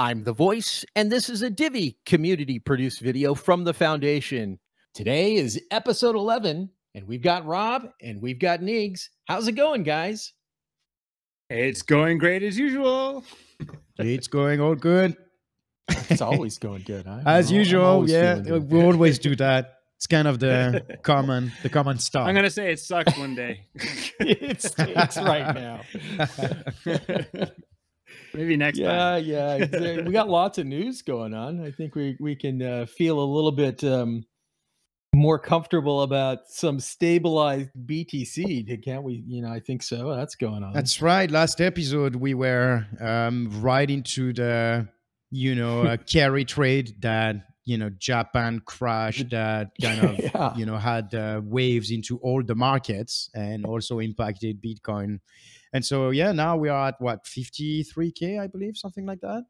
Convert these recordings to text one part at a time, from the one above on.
I'm the voice, and this is a Divi community produced video from the foundation. Today is episode 11, and we've got Rob and we've got Niggs. How's it going, guys? It's going great as usual. It's going all good. It's always going good, huh? As I'm al- I'm usual, yeah. We always do that. It's kind of the common the common stuff. I'm gonna say it sucks one day. it stinks right now. Maybe next yeah, time. yeah. exactly. we got lots of news going on. I think we we can uh, feel a little bit um, more comfortable about some stabilized BTC, can't we? You know, I think so. That's going on. That's right. Last episode we were um, right into the you know uh, carry trade that you know Japan crashed that kind of Yeah. you know had uh, waves into all the markets and also impacted Bitcoin. And so yeah, now we are at what 53k, I believe, something like that.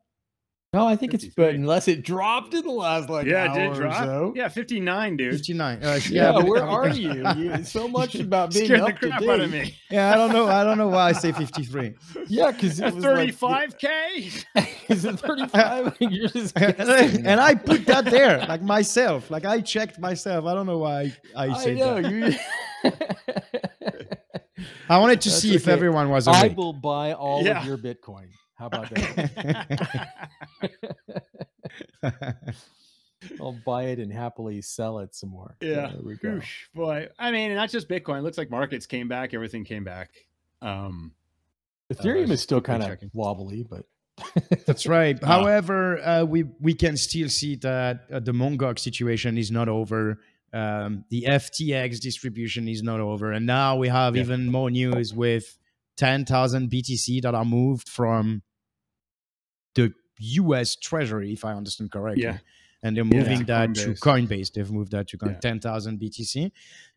no, I think it's but unless it dropped in the last like yeah, hour it did or drop. so. Yeah, 59, dude. 59. Uh, Yeah, but- where are you? you? So much about being Scared the up to crap out of me. Yeah, I don't know. I don't know why I say 53. Yeah, because it was 35k. Is it 35? You're just guessing. and I put that there, like myself. Like I checked myself. I don't know why I, I I said know that. you. I wanted to That's see if everyone was I will buy all Yeah. of your Bitcoin. How about that? I'll buy it and happily sell it some more. Yeah. there we go. Oosh, boy. I mean, not just Bitcoin. It looks like markets came back. Everything came back. Um, Ethereum is still kind of wobbly, but That's right. Ah. However, uh, we we can still see that uh, the Mount Gox situation is not over. Um, the FTX distribution is not over, and now we have Yeah. even more news with 10,000 BTC that are moved from the U.S. Treasury, if I understand correctly. Yeah. and they're Yeah. moving that to Coinbase. Coinbase. They've moved that to Coin- Yeah. 10,000 BTC.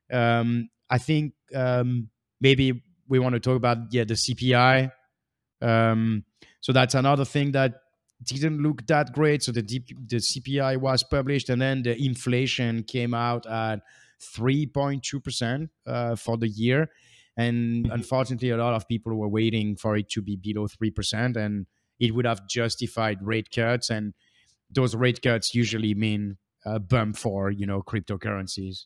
Um, I think um, maybe we want to talk about yeah the CPI. Um, so that's another thing that didn't look that great. So the DP, the CPI was published, and then the inflation came out at 3.2 percent uh, for the year. And unfortunately, a lot of people were waiting for it to be below three percent, and it would have justified rate cuts. And those rate cuts usually mean a bump for you know cryptocurrencies.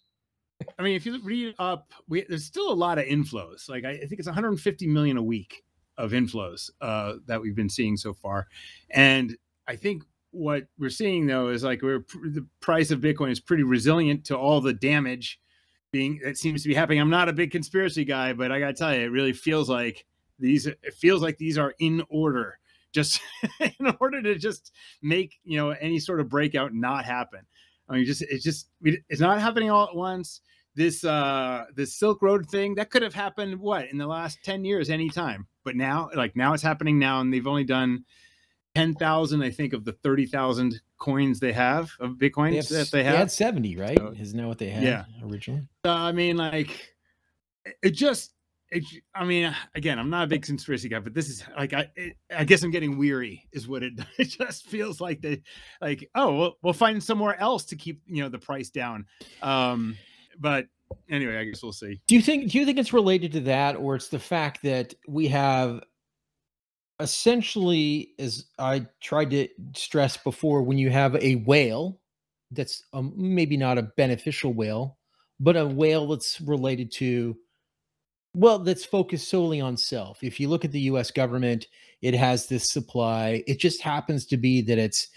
I mean, if you read up, we, there's still a lot of inflows. Like I, I think it's 150 million a week of inflows uh, that we've been seeing so far, and I think what we're seeing though is like we're the price of Bitcoin is pretty resilient to all the damage being that seems to be happening. I'm not a big conspiracy guy, but I got to tell you, it really feels like these. It feels like these are in order, just in order to just make you know any sort of breakout not happen. I mean, just it's just it's not happening all at once. This uh this Silk Road thing that could have happened what in the last ten years, anytime. But now, like now, it's happening now, and they've only done ten thousand, I think, of the thirty thousand coins they have of Bitcoin they have, that they they had 70, right? So- Isn't that what they had Yeah. originally? Uh, I mean, like, it- it just, it, I mean, again, I'm not a big conspiracy guy, but this is like, I, it, I guess I'm getting weary, is what it. It just feels like they, like, oh, we'll, we'll find somewhere else to keep, you know, the price down. Um, but anyway, I guess we'll see. Do you think do you think it's related to that or it's the fact that we have essentially as I tried to stress before when you have a whale that's um, maybe not a beneficial whale but a whale that's related to well that's focused solely on self. If you look at the US government it has this supply it just happens to be that it's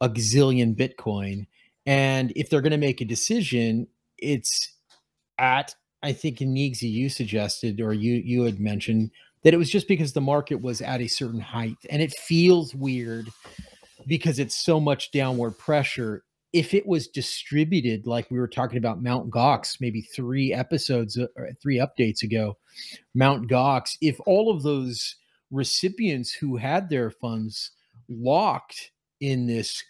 a gazillion bitcoin and if they're going to make a decision it's at I think in Neegsy you suggested or you you had mentioned that it was just because the market was at a certain height and it feels weird because it's so much downward pressure. If it was distributed like we were talking about Mount Gox maybe three episodes uh, or three updates ago, Mount Gox, if all of those recipients who had their funds locked in this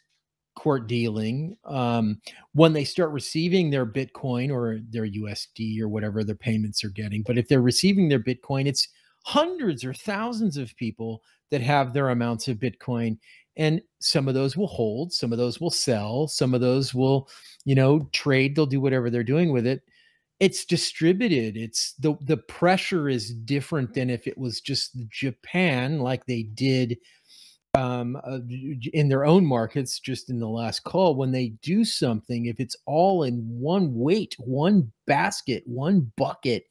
court dealing um, when they start receiving their bitcoin or their usd or whatever their payments are getting but if they're receiving their bitcoin it's hundreds or thousands of people that have their amounts of bitcoin and some of those will hold some of those will sell some of those will you know trade they'll do whatever they're doing with it. It's distributed. It's the the pressure is different than if it was just japan like they did um, uh, in their own markets just in the last call when they do something if it's all in one weight one basket one bucket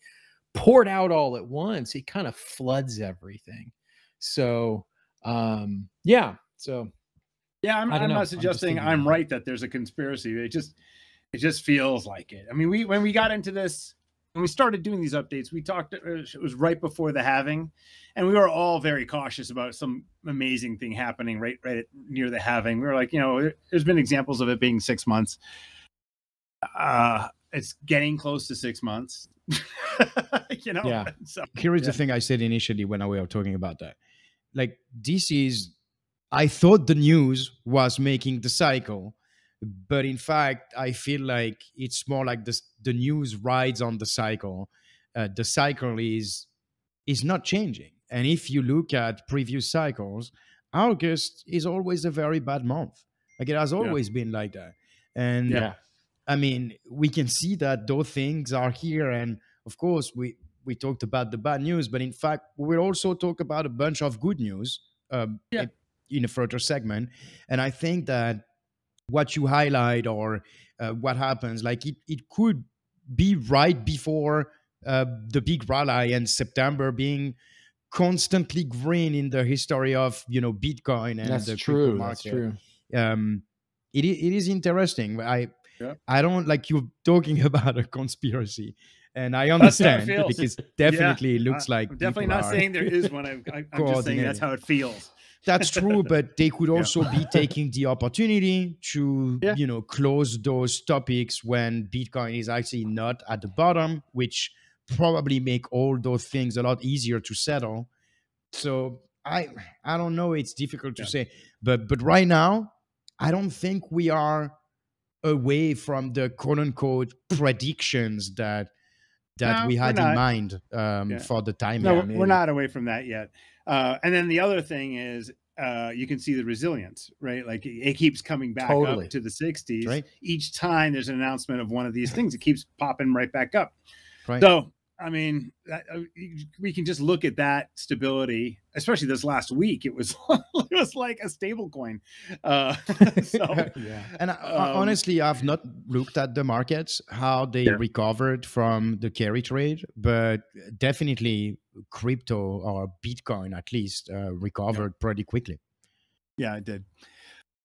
poured out all at once it kind of floods everything. So um yeah so yeah i'm, I'm. I'm suggesting i'm right that there's a conspiracy. It just it just feels like it. I mean we when we got into this when we started doing these updates we talked uh, it was right before the halving and we were all very cautious about some amazing thing happening right right near the halving we were like you know there- there's been examples of it being six months uh it's getting close to six months you know Yeah. so here is Yeah. the thing I said initially when we were talking about that. Like this is, I thought the news was making the cycle, but in fact, I feel like it's more like this, the news rides on the cycle. Uh, the cycle is is not changing, and if you look at previous cycles, August is always a very bad month. Like it has always been like that, and Yeah. I mean, we can see that those things are here, and of course, we we talked about the bad news, but in fact, we will also talk about a bunch of good news um, Yeah. in- in a further segment. And I think that what you highlight or uh, what happens, like it, it could be right before uh, the big rally and September being constantly green in the history of you know Bitcoin and that's the crypto true that's true. Um it it is interesting i Yeah. i don't like you talking about a conspiracy and i understand because definitely it looks like I'm definitely not are- saying there is one. I'm, I- I'm just saying that's how it feels that's true but they could Yeah. also be taking the opportunity to Yeah. you know close those topics when bitcoin is actually not at the bottom which probably make all those things a lot easier to settle so i i don't know it's difficult to Yeah. say but but right now i don't think we are away from the quote unquote predictions that that No, we had in mind um, Yeah. for the time no we're not away from that yet uh, and then the other thing is uh, you can see the resilience right like it, keeps coming back Totally. up to the 60s Right. each time there's an announcement of one of these things it keeps popping right back up Right. so i mean that, uh, we can just look at that stability especially this last week it was it was like a stable coin uh, so yeah And I, Um, honestly, I've not looked at the markets, how they Yeah. recovered from the carry trade, but definitely crypto or Bitcoin at least uh, recovered pretty quickly. Yeah, it did.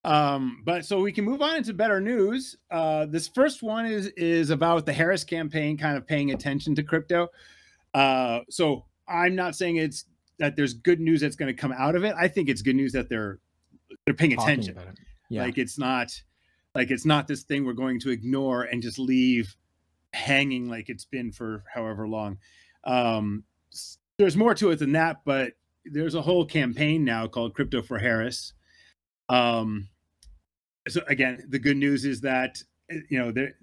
Um, but so we can move on into better news. Uh, this first one is is about the Harris campaign kind of paying attention to crypto. Uh, so I'm not saying it's that there's good news that's going to come out of it. I think it's good news that they're they're paying Talking attention. about it. yeah Like it's not like it's not this thing we're going to ignore and just leave hanging like it's been for however long. Um, there's more to it than that, but there's a whole campaign now called Crypto for Harris. Um, so again, the good news is that uh, you know there.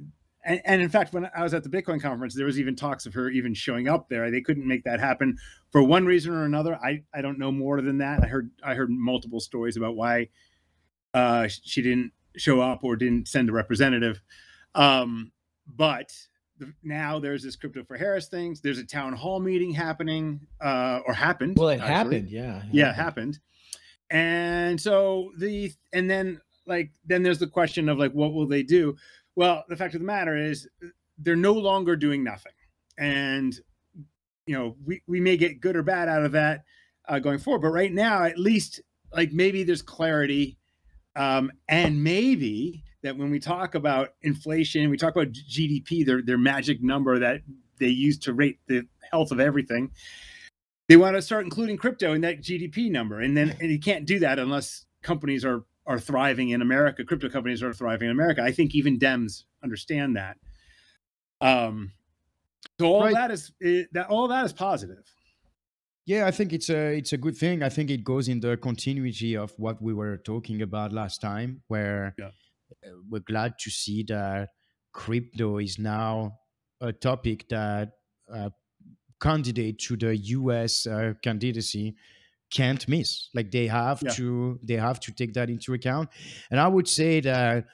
And, and in fact, when I was at the Bitcoin conference, there was even talks of her even showing up there. They couldn't make that happen for one reason or another. I, I don't know more than that. I heard I heard multiple stories about why uh, she didn't show up or didn't send a representative. Um, but the, now there's this crypto for Harris things. There's a town hall meeting happening uh, or happened. well it actually. happened yeah it Yeah, it happened. And so the and then like then there's the question of like what will they do? Well, the fact of the matter is they're no longer doing nothing. And you know, we, we may get good or bad out of that uh, going forward. But right now, at least like maybe there's clarity. Um, and maybe that when we talk about inflation, we talk about GDP, their their magic number that they use to rate the health of everything. They want to start including crypto in that GDP number, and then and you can't do that unless companies are are thriving in America. Crypto companies are thriving in America. I think even Dems understand that. Um, so all Right. that is it, that all that is positive. Yeah, I think it's a it's a good thing. I think it goes in the continuity of what we were talking about last time, where Yeah. uh, we're glad to see that crypto is now a topic that uh, candidate to the U.S. Uh, candidacy can't miss. Like they have Yeah. to they have to take that into account. And I would say that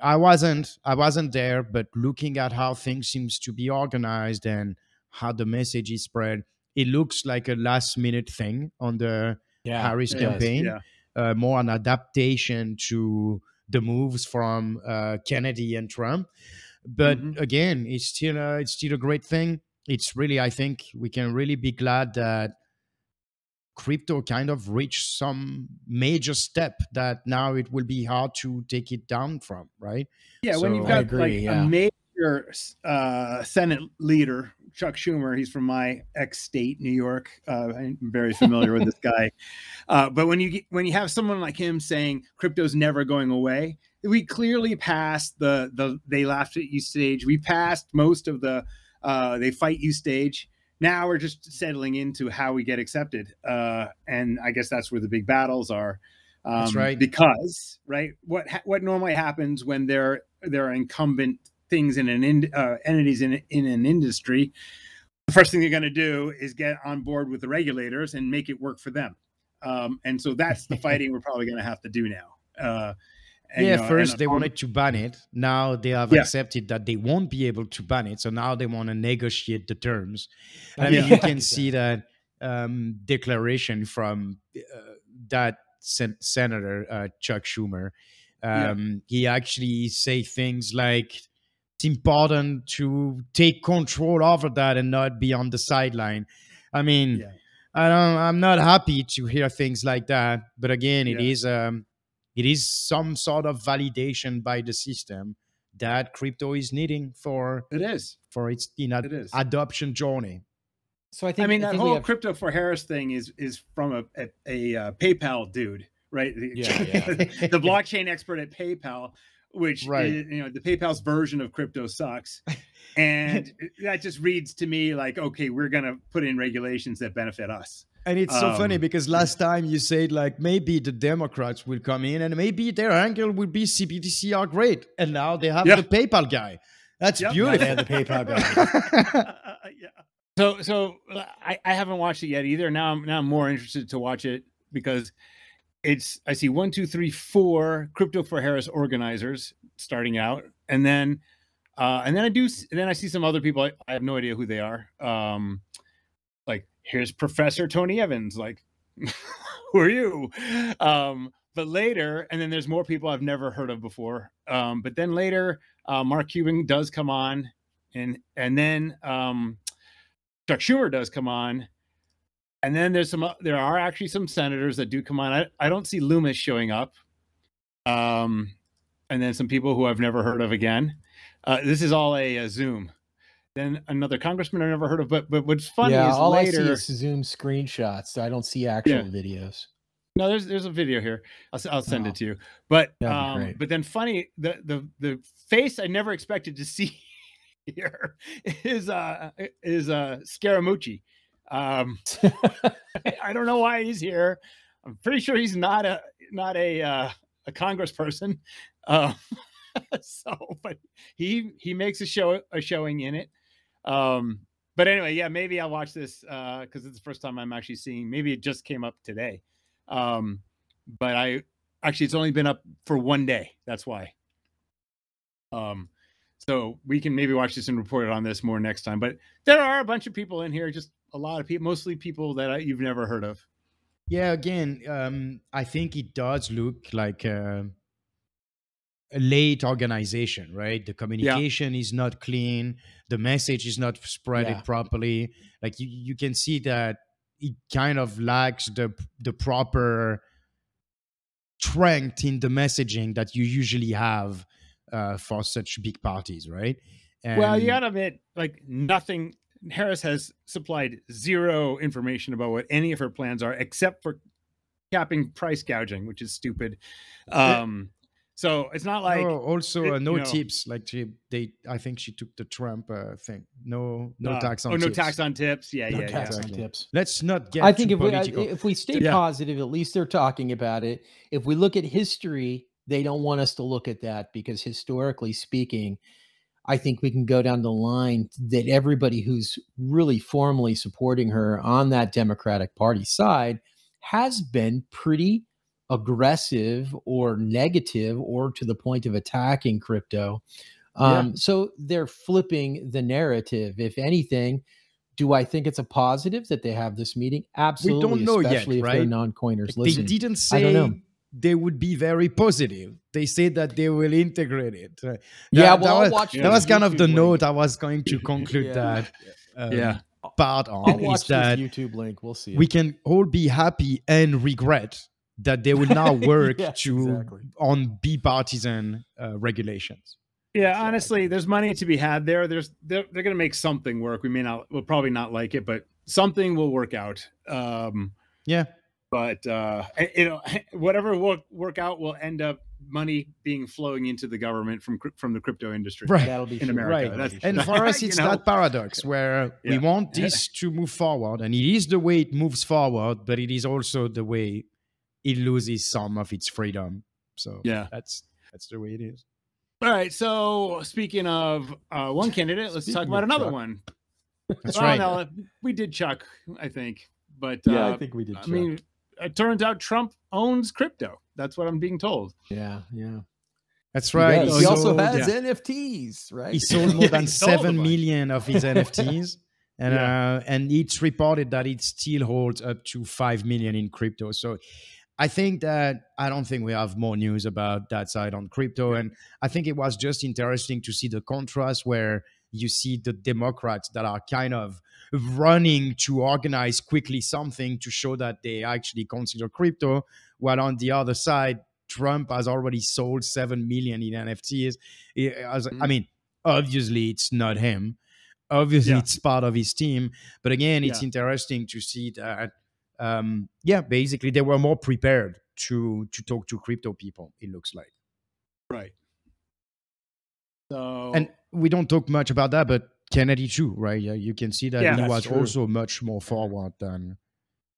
I wasn't I wasn't there, but looking at how things seems to be organized and how the message is spread, it looks like a last minute thing on the yeah Harris campaign. Yeah. uh, more an adaptation to the moves from uh, Kennedy and Trump. But Mhm. again, it's still a, it's still a great thing. It's really, I think, we can really be glad that crypto kind of reached some major step that now it will be hard to take it down from, right? Yeah, when you've got agree, like yeah. a major uh, Senate leader, Chuck Schumer, he's from my ex state, New York. Uh, I'm very familiar with this guy. Uh, but when you get, when you have someone like him saying crypto's never going away, we clearly passed the the they laughed at you stage. We passed most of the uh, they fight you stage. Now we're just settling into how we get accepted, uh, and I guess that's where the big battles are. Um, That's right. Because right, what ha- what normally happens when there there are incumbent things in an in, uh, entities in in an industry, the first thing they're going to do is get on board with the regulators and make it work for them. Um, and so that's the fighting we're probably going to have to do now. Uh, and, yeah, you know, first they wanted to ban it. Now they have Yeah. accepted that they won't be able to ban it. So now they want to negotiate the terms. I Yeah. mean, you can see that um, declaration from uh, that sen- senator uh, Chuck Schumer. Yeah. Um, He actually say things like it's important to take control over that and not be on the sideline. I mean, Yeah. I don't. I'm not happy to hear things like that. But again, it Yeah. is um, it is some sort of validation by the system that crypto is needing for It is. for its in ad- It is. adoption journey. So I think I mean, that whole have- crypto for Harris thing is is from a a, a uh, PayPal dude, right? The- Yeah, yeah. the blockchain expert at PayPal, which Right. is, you know the PayPal's version of crypto sucks, and that just reads to me like, okay, we're gonna put in regulations that benefit us. And it's so funny Um, because last time you said like maybe the Democrats will come in and maybe their angle will be CBDC are great, and now they have Yeah. the PayPal guy. That's Yep. Now they beautiful. have the PayPal guy. yeah. So so I, I haven't watched it yet either. Now I'm now I'm more interested to watch it because it's I see one, two, three, four crypto for Harris organizers starting out, and then uh, and then I do s- then I see some other people. I, I have no idea who they are. Um, like here's Professor Tony Evans. Like who are you? Um, but later, and then there's more people I've never heard of before. Um, but then later, uh, Mark Cuban does come on, and and then um, Chuck Schumer does come on, and then there's some. o- There are actually some senators that do come on. I, I don't see Lummis showing up, um, and then some people who I've never heard of again. Uh, this is all a, a Zoom. Then another congressman I've never heard of. But but what's funny yeah, is all I see is Zoom screenshots. So I don't see actual Yeah. videos. No, there's there's a video here. I'll I'll send Oh. it to you. But um, but then funny the the the face I never expected to see here is uh is uh Scaramucci. Um, I don't know why he's here. I'm pretty sure he's not a not a uh, a congressperson. Uh, so, but he he makes a show a showing in it. Um, but anyway, yeah, maybe I'll watch this uh because it's the first time I'm actually seeing. Maybe it just came up today. Um, but I actually it's only been up for one day. That's why. Um, so we can maybe watch this and report on this more next time. But there are a bunch of people in here, just a lot of people, mostly people that I, you've never heard of. Yeah, again, um, I think it does look like a late organization, right? The communication is not clean, the message is not spread Yeah. properly. Like you, you can see that it kind of lacks the the proper strength in the messaging that you usually have uh, for such big parties, right? well, you And- gotta admit, like nothing. Harris has supplied zero information about what any of her plans are, except for capping price gouging, which is stupid. Um, so it's not like oh, also it- uh, no you know- tips. Like she, they, I think she took the Trump uh, thing. No, no uh, tax on oh no tips. tax on tips. Yeah, No yeah, tax yeah. on tips. Let's not get. I think too if we if we stay Yeah. positive, at least they're talking about it. If we look at history, they don't want us to look at that because historically speaking, I think we can go down the line that everybody who's really formally supporting her on that Democratic Party side has been pretty aggressive or negative or to the point of attacking crypto. Yeah. Um, So they're flipping the narrative. If anything, do I think it's a positive that they have this meeting? Absolutely. We don't know yet, especially if they're right? non-coiners. They didn't I don't say know. they would be very positive. They said that they will integrate it. Uh, yeah, that, well, I'll was, watch that was kind of the YouTube note. I was going to conclude Yeah. that um, Yeah. part I'll on is watch that YouTube link. We'll see. we can all be happy and regret that they will now work Yes, to exactly. on bipartisan uh, regulations. Yeah, honestly, there's money to be had there. There's they're, they're going to make something work. We may not, we'll probably not like it, but something will work out. Um, Yeah, but uh, you know, whatever will work out will end up money being flowing into the government from from the crypto industry. Right. That'll be in true. America. right. That's- And for us, You it's know? that paradox where we want this to move forward, and it is the way it moves forward, but it is also the way it loses some of its freedom. So Yeah. that's that's the way it is. All right. So speaking of uh, one candidate, let's talk about another Chuck. one. That's Well, right. no, we did Chuck, I think, but Yeah, uh, I think we did. I Chuck. mean, it turns out Trump owns crypto. That's what I'm being told. yeah, yeah. That's right. does. So He also sold- has yeah. NFTs, right? he sold more Yeah, than he sold a seven bunch. million of his NFTs, and Yeah. uh, and it's reported that it still holds up to five million in crypto. So I think that I don't think we have more news about that side on crypto, and I think it was just interesting to see the contrast where you see the Democrats that are kind of running to organize quickly something to show that they actually consider crypto, while on the other side. Trump has already sold seven million in NFTs. I Mhm. mean, obviously it's not him obviously Yeah. it's part of his team but again it's Yeah. interesting to see that um yeah basically they were more prepared to to talk to crypto people it looks like Right. So and we don't talk much about that but kennedy too right yeah you can see that Yeah, he was true. also much more forward than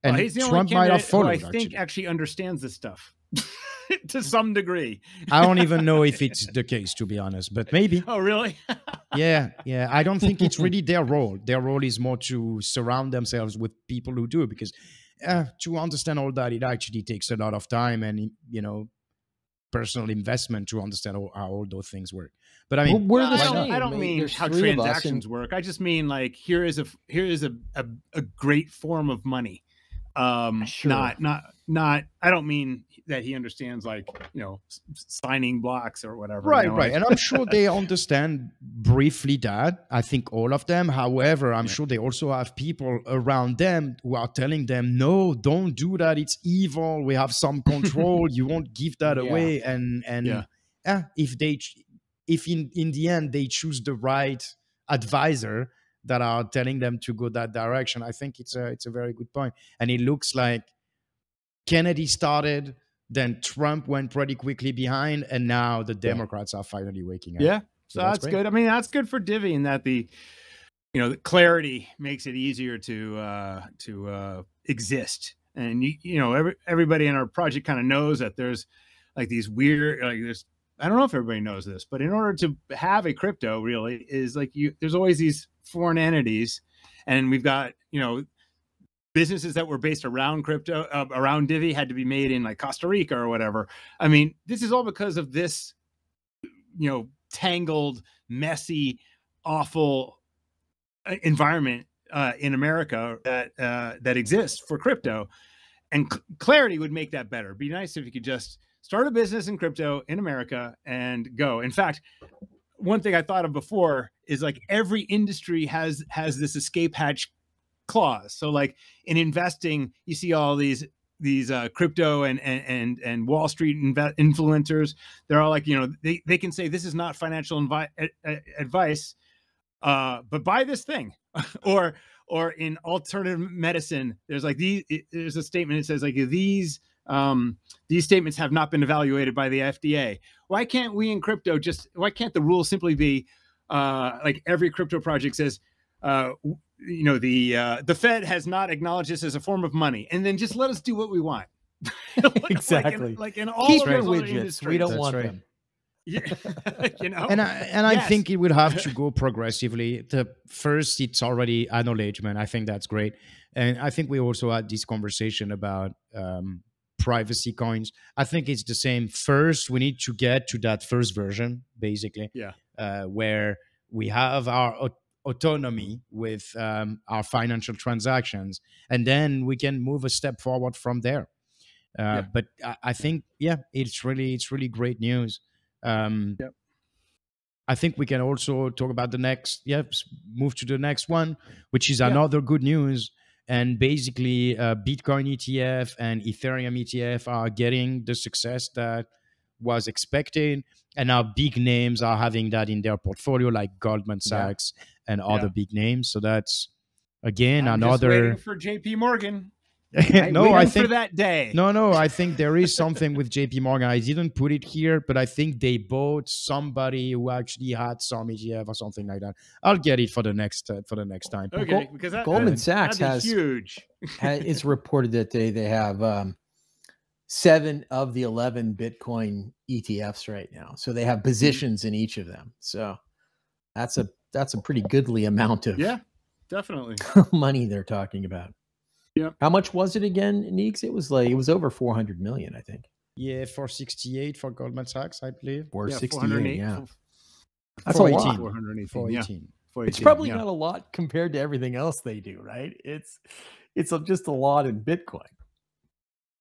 well, and he's the trump only might have followed I think actually. actually understands this stuff to some degree. I don't even know if it's the case to be honest but maybe Oh, really? yeah yeah i don't think it's really their role their role is more to surround themselves with people who do because uh, to understand all that it actually takes a lot of time and you know personal investment to understand all, how all those things work but i mean Well, we're Well, the I don't. I don't mean, mean there's how three of us, transactions and- work. I just mean like here is a here is a a, a great form of money. Um, Sure. not not not. I don't mean that he understands like you know signing blocks or whatever. you right know, right and i'm sure they understand briefly that i think all of them however i'm Yeah. sure they also have people around them who are telling them no don't do that it's evil we have some control you won't give that Yeah. away and and Yeah. yeah, if they if in in the end they choose the right advisor that are telling them to go that direction i think it's a it's a very good point. and it looks like kennedy started then trump went pretty quickly behind and now the democrats are finally waking up yeah. So So that's that's, good. I mean, that's good for Divi in that the you know the clarity makes it easier to uh to uh exist. And you you know every everybody in our project kind of knows that there's like these weird like there's I don't know if everybody knows this, but in order to have a crypto really is like you there's always these foreign entities and we've got, you know, businesses that were based around crypto uh, around Divi had to be made in like Costa Rica or whatever. I mean, this is all because of this you know tangled messy awful uh, environment uh, in america that uh, that exists for crypto and cl- clarity would make that better be nice if you could just start a business in crypto in america and go. In fact one thing i thought of before is like every industry has has this escape hatch clause. So like in investing you see all these these uh, crypto and and and, wall street influencers. They're all like you know they, they can say this is not financial invi- advice uh but buy this thing. Or or in alternative medicine there's like these there's a statement that says like these um these statements have not been evaluated by the fda why can't we in crypto just why can't the rule simply be uh like every crypto project says uh you know the uh the fed has not acknowledged this as a form of money and then just let us do what we want Like- like in- Exactly. like in all Keep of your those other. We don't That's want right. them. Yeah, you know. and I, and I Yes. think it would have to go progressively. The first, it's already acknowledgement. I think that's great, and I think we also had this conversation about um, privacy coins. I think it's the same. First, we need to get to that first version, basically, Yeah. uh, where we have our au- autonomy with um, our financial transactions, and then we can move a step forward from there. Uh, yeah. But I, I, think, yeah, it's really it's really great news. Um, yep. I think we can also talk about the next. Yeah, move to the next one, which is yeah. another good news. And basically, uh, Bitcoin ETF and Ethereum ETF are getting the success that was expected and now big names are having that in their portfolio like goldman sachs yeah. and other yeah. big names so that's again I'm another for jp morgan no i think for that day no no i think there is something with jp morgan i didn't put it here but i think they bought somebody who actually had some etf or something like that i'll get it for the next uh, for the next time okay because that, goldman sachs has huge it's reported that they they have um seven of the 11 Bitcoin ETFs right now. So they have mm. positions in each of them. So that's a that's a pretty goodly amount of yeah, definitely money they're talking about. Yeah. How much was it again, Neeks? It was like it was over 400 million, I think. Yeah, 468 for Goldman Sachs, I believe. 468, yeah. That's a lot. 418. 418. Yeah. It's probably yeah. not a lot compared to everything else they do, right? It's it's just a lot in Bitcoin.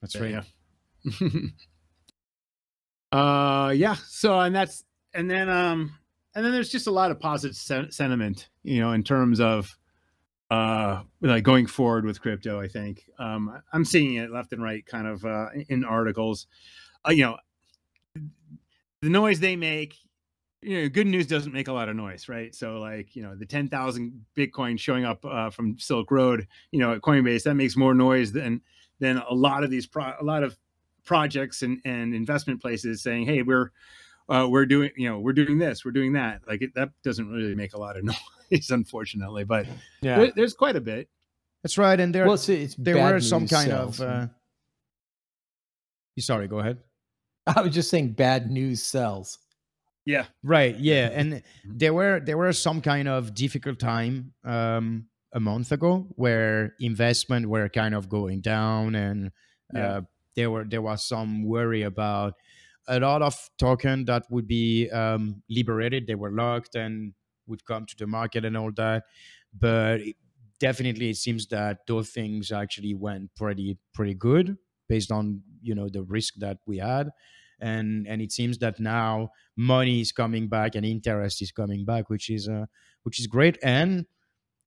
That's right. Yeah. uh yeah so and that's and then um and then there's just a lot of positive sen- sentiment you know in terms of uh like going forward with crypto i think. Um i'm seeing it left and right kind of uh in articles. Uh, you know the noise they make you know good news doesn't make a lot of noise right? So like you know the 10,000 bitcoin showing up uh, from silk road you know at coinbase that makes more noise than than a lot of these pro- a lot of projects and, and investment places saying, "Hey, we're uh, we're doing you know we're doing this, we're doing that." Like it, that doesn't really make a lot of noise, unfortunately. But yeah, there, there's quite a bit. That's right, and there well, it's, it's there were some kind sells, of. Uh, sorry, go ahead. I was just saying, bad news sells. Yeah. Right. Yeah, and there were there were some kind of difficult time um, a month ago where investment were kind of going down and yeah. uh, there were there was some worry about a lot of token that would be um, liberated. They were locked and would come to the market and all that. But it, definitely, it seems that those things actually went pretty pretty good based on you know the risk that we had. And, and it seems that now money is coming back and interest is coming back, which is uh, which is great and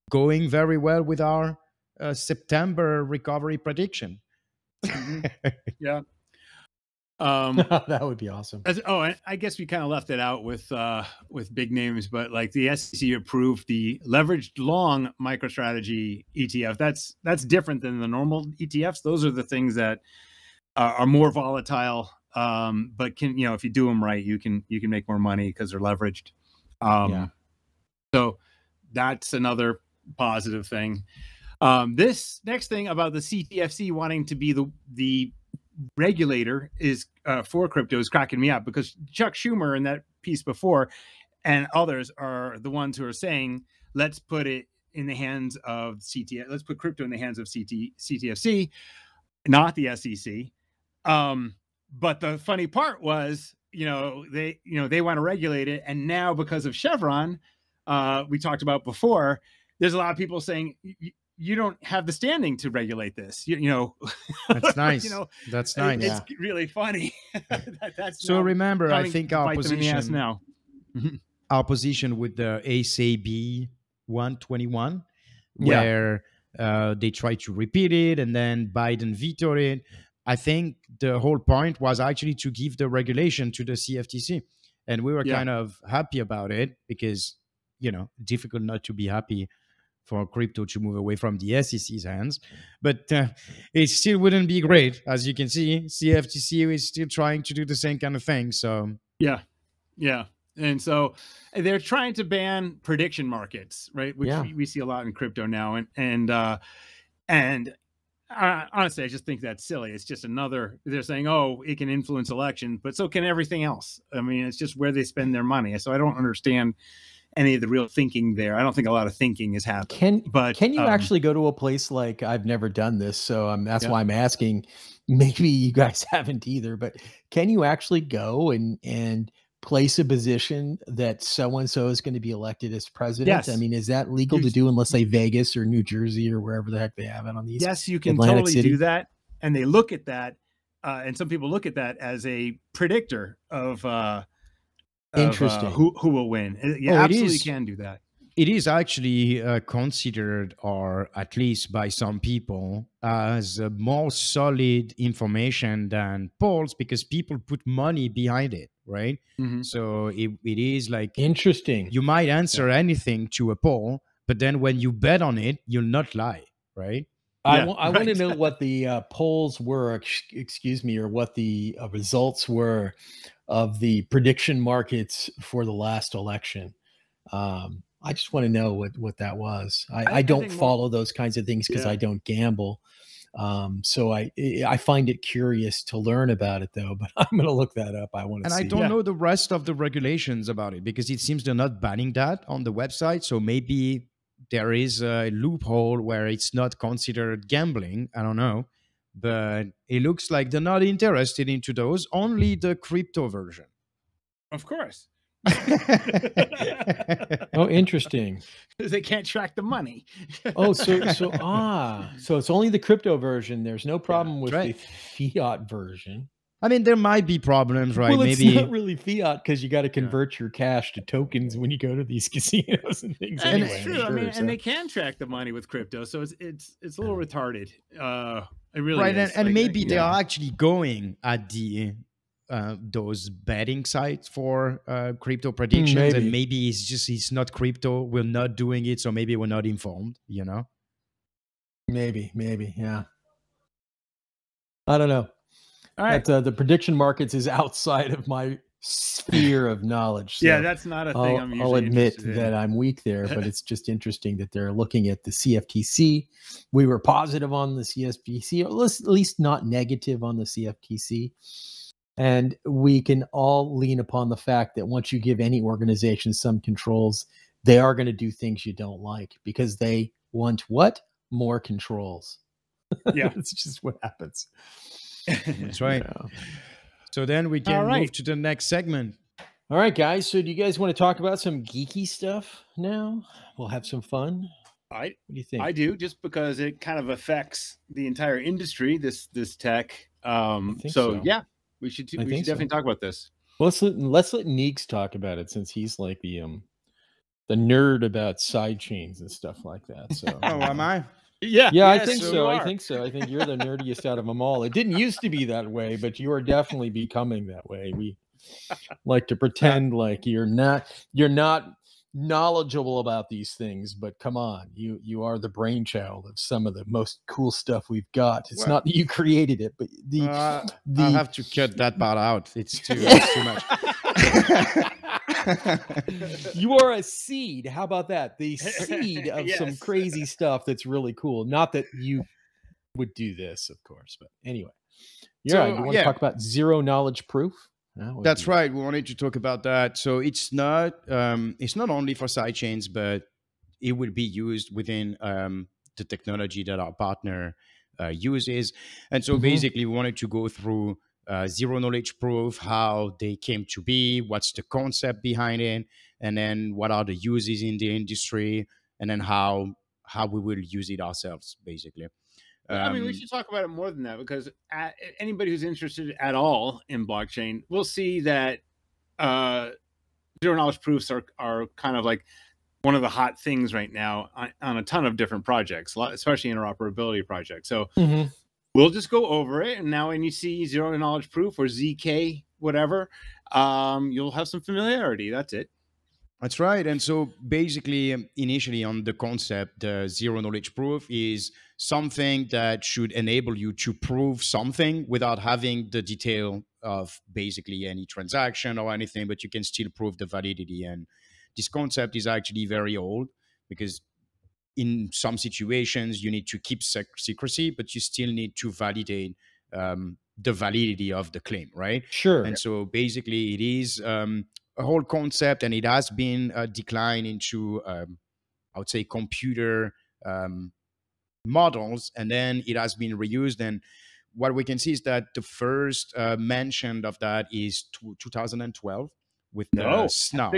going very well with our uh, September recovery prediction. Mm-hmm. yeah. Um, that would be awesome. As, oh, I, I guess we kind of left it out with uh, with big names, but like the SEC approved the leveraged long MicroStrategy ETF. That's that's different than the normal ETFs. Those are the things that uh, are more volatile, um, but can you know if you do them right, you can you can make more money because they're leveraged. Um, yeah. So that's another positive thing. Um, this next thing about the CTFC wanting to be the the regulator is uh, for crypto is cracking me up because Chuck Schumer in that piece before and others are the ones who are saying let's put it in the hands of CT let's put crypto in the hands of CT CTFC not the SEC um, but the funny part was you know they you know they want to regulate it and now because of Chevron uh, we talked about before there's a lot of people saying you don't have the standing to regulate this. You, you know, that's nice. you know, that's nice. It's yeah. really funny. that, that's so remember, I think our position now, our position with the SAB 121, where yeah. uh, they tried to repeat it and then Biden vetoed it. I think the whole point was actually to give the regulation to the CFTC, and we were yeah. kind of happy about it because you know difficult not to be happy for crypto to move away from the SEC's hands. But uh, it still wouldn't be great. As you can see, CFTC is still trying to do the same kind of thing. So, yeah. Yeah. And so they're trying to ban prediction markets, right? Which yeah. we, we, see a lot in crypto now. And, and, uh, and, uh, honestly, I just think that's silly. It's just another. They're saying, "Oh, it can influence elections, but so can everything else." I mean, it's just where they spend their money. So I don't understand any of the real thinking there. I don't think a lot of thinking is happening. Can but can you um, actually go to a place like I've never done this, so um, that's yeah. why I'm asking. Maybe you guys haven't either, but can you actually go and and place a position that so and so is going to be elected as president? Yes. I mean, is that legal to do in, let's say, Vegas or New Jersey or wherever the heck they have it on these? yes, you can Atlantic totally City? do that, and they look at that, uh, and some people look at that as a predictor of, uh, of, uh, Interesting. who who will win. Uh, You Oh, it absolutely is. can do that. it is actually uh, considered, or at least by some people, as uh, more solid information than polls because people put money behind it, right? Mhm. So it, it is like Interesting. you might answer anything to a poll, but then when you bet on it, you'll not lie, right? I Yeah, want to know what the uh, polls were, ex- excuse me, or what the uh, results were of the prediction markets for the last election. Um, I just want to know what what that was. I, I- I, I don't think more- follow those kinds of things because Yeah. I don't gamble. Um, so I I find it curious to learn about it though. But I'm going to look that up. I want to And see. I don't Yeah. know the rest of the regulations about it because it seems they're not banning that on the website. So maybe there is a loophole where it's not considered gambling. I don't know. But it looks like they're not interested into those, only the crypto version. Of course, Oh, interesting. because they can't track the money. Oh, so so ah, so it's only the crypto version. There's no problem with right. the fiat version. I mean, there might be problems, right? Well, it's maybe not really fiat because you got to convert your cash to tokens when you go to these casinos and things. And anyway, it's I'm. I mean, so. and they can track the money with crypto, so it's it's it's a little retarded. Uh, it really right, and, is. and Like, maybe you they know. are actually going at the uh, those betting sites for uh, crypto predictions, maybe. and maybe it's just it's not crypto. We're not doing it, so maybe we're not informed. You know. maybe, maybe, yeah. I don't know. All right. That, uh, the prediction markets is outside of my sphere of knowledge. yeah, that's not a thing. I'll, I'm I'll admit that I'm weak there, but it's just interesting that they're looking at the CFTC. We were positive on the CFTC, or at least- at least not negative on the CFTC. And we can all lean upon the fact that once you give any organization some controls, they are going to do things you don't like because they want what? More controls. Yeah. it's just what happens. That's right. Yeah. So then we can right. move to the next segment. All right, guys. So, do you guys want to talk about some geeky stuff now? We'll have some fun. I What do you think? I do just because it kind of affects the entire industry. This this tech. Um, so, so. yeah, we should we think should so. definitely talk about this. let's let let's let Neeks talk about it since he's like the um the nerd about side chains and stuff like that. So Oh, am I? Yeah, Yeah, I think so. I think so. I think you're the nerdiest out of them all. It didn't used to be that way, but you are definitely becoming that way. We like to pretend like you're not you're not knowledgeable about these things, but come on, you you are the brainchild of some of the most cool stuff we've got. It's Well- not that you created it, but the Uh, the I'll have to cut that part out. It's too, it's too much. you are a seed. How about that? The seed of some crazy stuff that's really cool. Not that you would do this, of course, but anyway. Yeah, So, you want yeah. to talk about zero knowledge proof? That That's right. We wanted to talk about that. So it's not um, it's not only for sidechains, but it would be used within um, the technology that our partner uh, uses. And so Mhm. basically, we wanted to go through uh, zero knowledge proof, how they came to be, what's the concept behind it, and then what are the uses in the industry, and then how how we will use it ourselves, basically. I mean, we Um, should talk about it more than that because a anybody who's interested at all in blockchain will see that uh, zero knowledge proofs are are kind of like one of the hot things right now on, on a ton of different projects, a lot- especially interoperability projects. So Mhm. We'll just go over it, and now when you see zero knowledge proof or zk whatever, um, you'll have some familiarity. That's it. That's right. And so basically, um, initially on the concept, the zero knowledge proof is something that should enable you to prove something without having the detail of basically any transaction or anything, but you can still prove the validity. And this concept is actually very old because in some situations you need to keep sec- secrecy, but you still need to validate um, the validity of the claim, right? Sure. And so basically, it is um, a whole concept, and it has been uh, declined into, um, I would say, computer um, models, and then it has been reused. And what we can see is that the first uh, mention of that is t- 2012 with No, the think-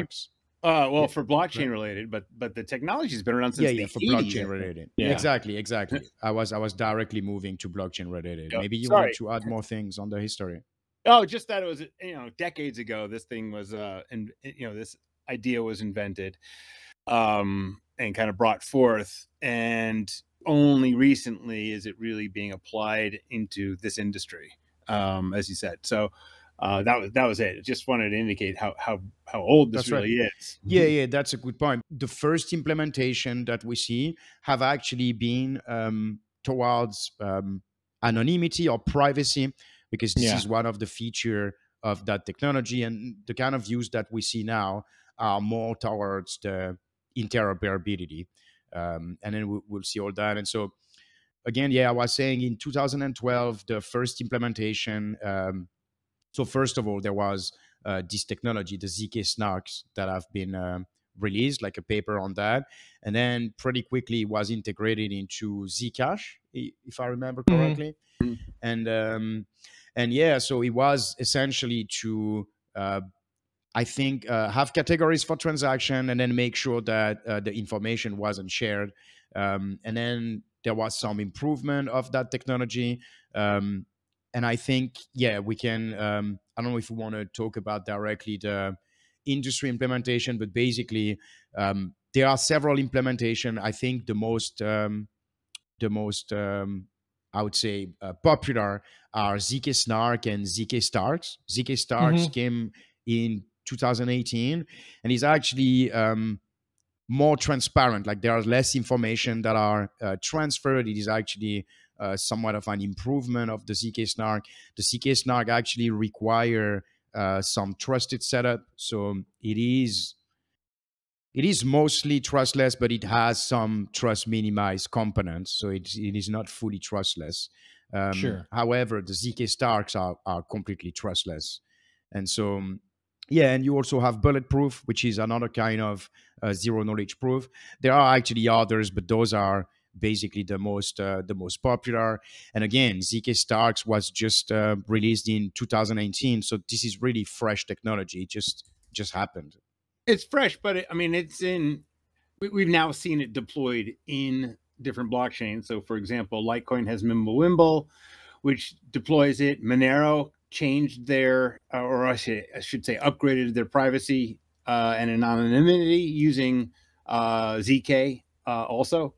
snarks. Uh, well, for blockchain related, but but the technology's been around since Yeah, the yeah, for 80s, blockchain related. Yeah. Exactly, exactly. I was I was directly moving to blockchain related. Yeah, Maybe you sorry. want to add more things on the history. Oh, just that it was you know decades ago. This thing was uh, and you know this idea was invented, um, and kind of brought forth, and only recently is it really being applied into this industry, um, as you said. So. Uh, that was that was it. Just wanted to indicate how how how old this That's right. really is. Yeah, yeah, that's a good point. The first implementation that we see have actually been um, towards um, anonymity or privacy, because this Yeah. is one of the feature of that technology, and the kind of views that we see now are more towards the interoperability, um, and then we, we'll see all that. And so, again, yeah, I was saying in 2012, the first implementation. Um, so first of all, there was uh, this technology, the ZK snarks, that have been um, released, like a paper on that, and then pretty quickly was integrated into Zcash, if I remember Mhm. correctly, Mhm. and um, and yeah, so it was essentially to. Uh, I think uh, have categories for transaction and then make sure that uh, the information wasn't shared. Um, and then there was some improvement of that technology. Um, and I think, yeah, we can. Um, I don't know if we want to talk about directly the industry implementation, but basically, um, there are several implementation. I think the most, um, the most, um, I would say, uh, popular are ZK Snark and ZK Starks. ZK Starks came in 2018 and is actually um, more transparent. Like there are less information that are uh, transferred. It is actually uh, somewhat of an improvement of the ZK Snark. The ZK Snark actually require uh, some trusted setup, so it is it is mostly trustless, but it has some trust minimized components, so it, it is not fully trustless. Um, Sure. However, the ZK Starks are, are completely trustless. And so, um, yeah, and you also have bulletproof, which is another kind of uh, zero knowledge proof. There are actually others, but those are basically the most uh, the most popular. And again, ZK Starks was just uh, released in 2019, so this is really fresh technology. It just just happened. it's fresh, but it, I mean, it's in. We, we've now seen it deployed in different blockchains. So, for example, Litecoin has Mimblewimble, which deploys it. Monero changed their, uh, or I should, I should say, upgraded their privacy uh, and anonymity using uh, ZK uh, also.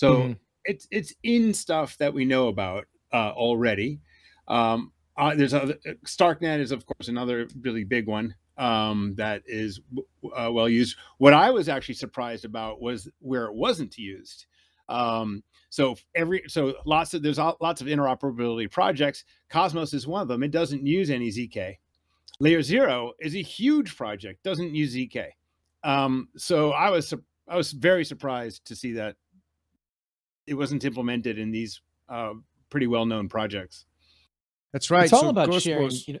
So Mhm. it's it's in stuff that we know about uh, already. Um, uh, there's other Starknet is of course another really big one um, that is uh, well used. What I was actually surprised about was where it wasn't used. Um, so every so lots of there's lots of interoperability projects. Cosmos is one of them. It doesn't use any zk. Layer zero is a huge project. Doesn't use zk. Um, so I was I was very surprised to see that it wasn't implemented in these uh, pretty well known projects. That's right. It's all so about Cosmos- sharing. You know,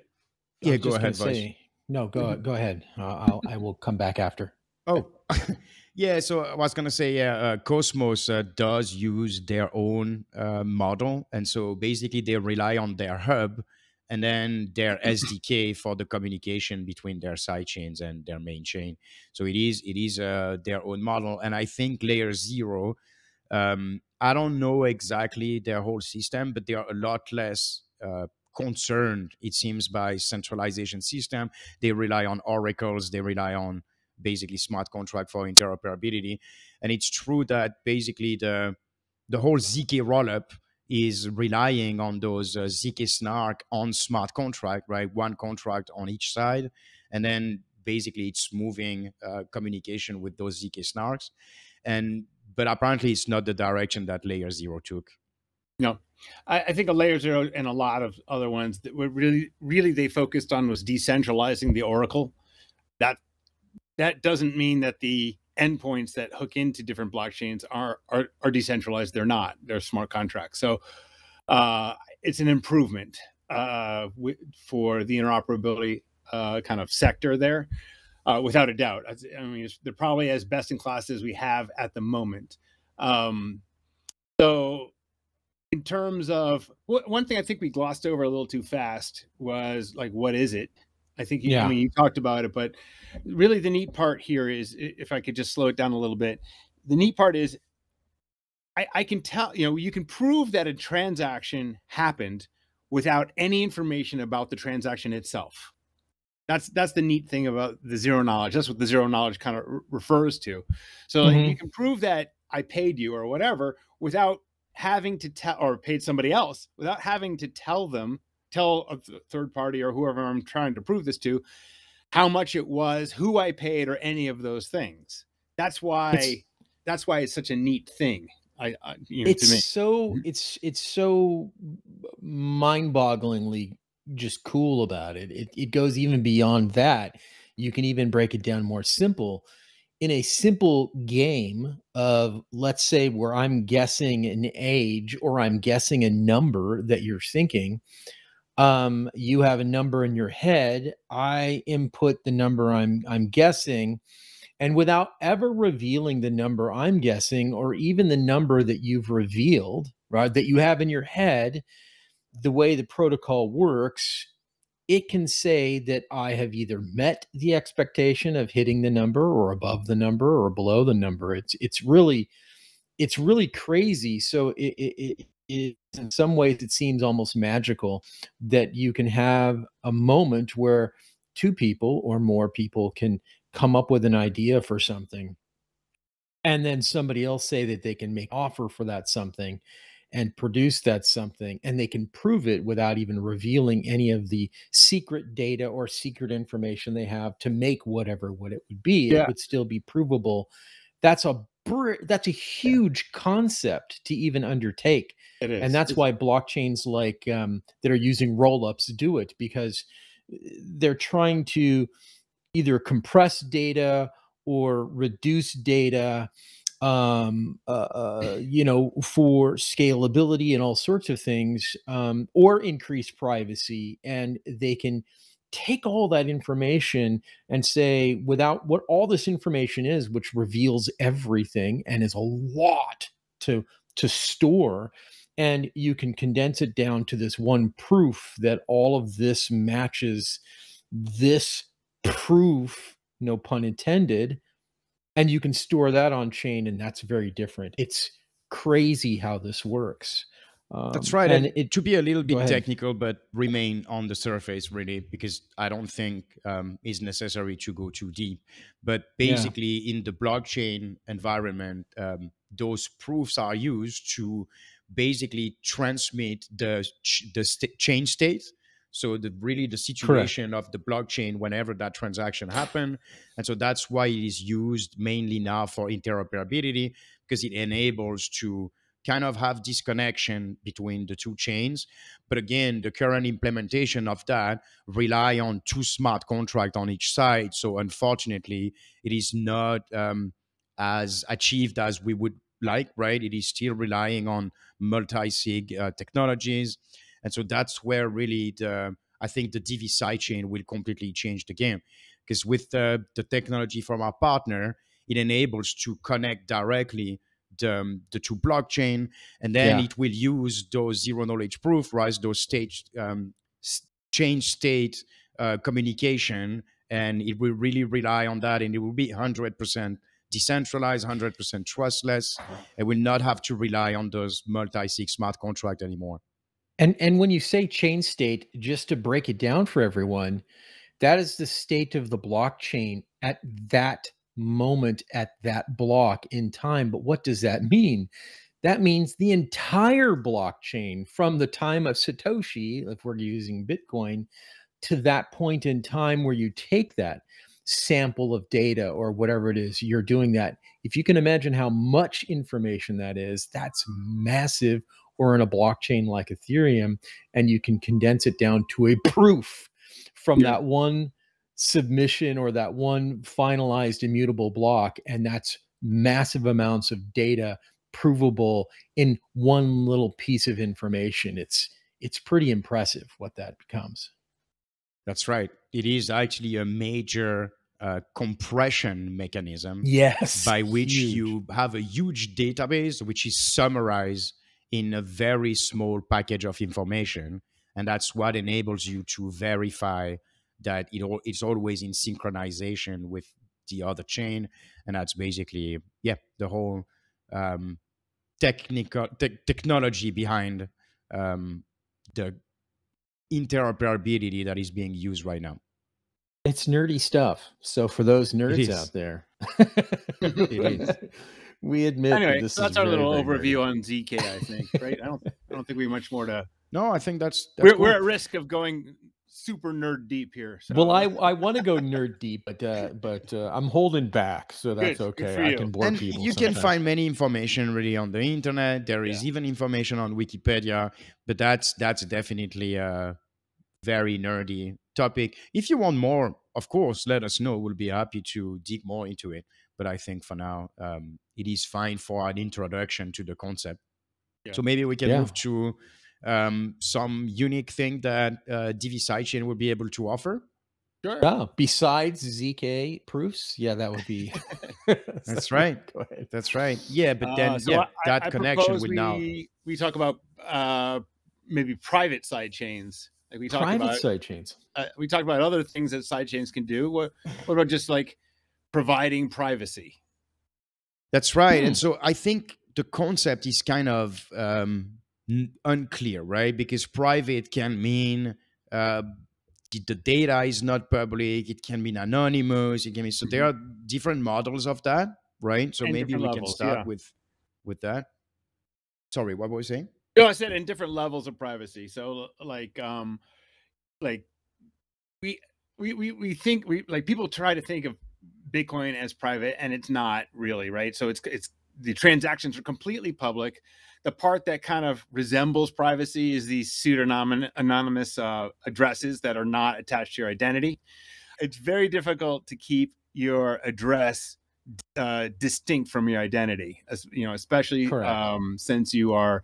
Yeah, go ahead, say- no, go Mhm. go ahead. Uh, I'll I will come back after. Oh, yeah. So I was gonna say, yeah, uh, Cosmos uh, does use their own uh, model, and so basically they rely on their hub and then their SDK for the communication between their side chains and their main chain. So it is it is uh, their own model, and I think Layer Zero. Um, I don't know exactly their whole system, but they are a lot less uh, concerned, it seems, by centralization system. They rely on oracles. They rely on basically smart contract for interoperability. And it's true that basically the the whole ZK rollup is relying on those uh, ZK snark on smart contract, right? One contract on each side, and then basically it's moving uh, communication with those ZK snarks. And but apparently it's not the direction that Layer Zero took. I, I think a layer zero and a lot of other ones that were really really they focused on was decentralizing the oracle. That that doesn't mean that the endpoints that hook into different blockchains are are, are decentralized. They're not. They're smart contracts. So uh, it's an improvement uh, for the interoperability uh, kind of sector there, uh, without a doubt. I mean, it's, they're probably as best in class as we have at the moment. Um, so in terms of one thing I think we glossed over a little too fast was like, what is it? I think you, Yeah. I mean you talked about it, but really the neat part here is if I could just slow it down a little bit. The neat part is I, I can tell, you know, you can prove that a transaction happened without any information about the transaction itself. That's that's the neat thing about the zero knowledge. That's what the zero knowledge kind of r- refers to. So like, mm-hmm. you can prove that I paid you or whatever without having to tell or paid somebody else without having to tell them, tell a th- third party or whoever I'm trying to prove this to how much it was, who I paid, or any of those things. That's why It's- that's why it's such a neat thing. I, I you know, it's to me. so it's it's so mind-bogglingly just cool about it. It it goes even beyond that. You can even break it down more simple. In a simple game of let's say where I'm guessing an age or I'm guessing a number that you're thinking, um, you have a number in your head. I input the number I'm I'm guessing, and without ever revealing the number I'm guessing, or even the number that you've revealed, right, that you have in your head, the way the protocol works, it can say that I have either met the expectation of hitting the number, or above the number, or below the number. It's it's really it's really crazy. So it, it, it, in some ways it seems almost magical that you can have a moment where two people or more people can come up with an idea for something and then somebody else say that they can make offer for that something and produce that something and they can prove it without even revealing any of the secret data or secret information they have to make whatever what it would be Yeah. it would still be provable that's a br- that's a huge concept to even undertake It is. and that's It's- why blockchains like um, that are using rollups do it because uh, they're trying to either compress data or reduce data um uh, uh you know for scalability and all sorts of things um or increase privacy and they can take all that information and say without what all this information is which reveals everything and is a lot to to store and you can condense it down to this one proof that all of this matches this proof no pun intended and you can store that on chain and that's very different it's crazy how this works That's Um, right. and And it to be a little bit technical, but remain on the surface, really, because I don't think um, it's necessary to go too deep. But Yeah. basically, in the blockchain environment, um, those proofs are used to basically transmit the ch- the st- chain state. So the really the situation of the blockchain whenever that transaction happened, and so that's why it is used mainly now for interoperability because it enables to kind of have this connection between the two chains. But again, the current implementation of that rely on two smart contract on each side. So unfortunately, it is not um, as achieved as we would like, right? It is still relying on multi-sig uh, technologies. And so that's where really the, I think the Divi sidechain will completely change the game. Because with the, the technology from our partner, it enables to connect directly the, um, the two blockchain, and then Yeah. it will use those zero knowledge proof, right? Those stage um, change state uh, communication, and it will really rely on that, and it will be hundred percent decentralized, hundred percent trustless. It will not have to rely on those multi-sig smart contract anymore. And and when you say chain state, just to break it down for everyone, that is the state of the blockchain at that moment at that block in time. But what does that mean? That means the entire blockchain from the time of Satoshi, if we're using Bitcoin, to that point in time where you take that sample of data or whatever it is you're doing that. If you can imagine how much information that is, that's massive or in a blockchain like Ethereum, and you can condense it down to a proof from Yeah. that one submission or that one finalized immutable block. And that's massive amounts of data provable in one little piece of information. It's it's pretty impressive what that becomes. That's right. It is actually a major uh, compression mechanism. Yes. by which huge. you have a huge database which is summarized in a very small package of information and that's what enables you to verify that it all, it's always in synchronization with the other chain, and that's basically yeah the whole um, technical te- technology behind um, the interoperability that is being used right now. It's nerdy stuff. So for those nerds out there, it is. we admit Anyway, that this so that's is our very, little very overview nerdy. on ZK. I think, right? I don't, I don't think we have much more to. No, I think that's, that's We're, cool. we're at risk of going super nerd deep here. So. Well, I I want to go nerd deep, but uh, but uh, I'm holding back, so that's Good, good okay. for I you. can bore and people. you can find many information really on the internet there is even information on wikipedia but that's that's definitely a very nerdy topic if you want more of course let us know we'll be happy to dig more into it but i think for now um, it is fine for an introduction to the concept Yeah. so maybe we can Yeah. move to um, some unique thing that uh, Divi sidechain will be able to offer Sure. Yeah. Besides zk proofs, yeah, that would be. That's So, right. Go ahead. that's right yeah but Uh, then so yeah I- that I connection propose with we, now We talk about uh, maybe private side chains. Like we talked Private about. side chains. Uh, we talked about other things that side chains can do. What, what about just like providing privacy? That's right. Hmm. And so I think the concept is kind of um, n- unclear, right? Because private can mean uh, the, data is not public, it can mean anonymous, it can be so there are different models of that, right? So And maybe we different can start yeah. with with that. Sorry, what were you saying? No, I said in different levels of privacy. So like um like we we we, we think we like people try to think of Bitcoin as private and it's not really, right? So it's it's the transactions are completely public. The part that kind of resembles privacy is these pseudonym anonymous uh, addresses that are not attached to your identity. It's very difficult to keep your address uh, distinct from your identity, as you know, especially um, since you are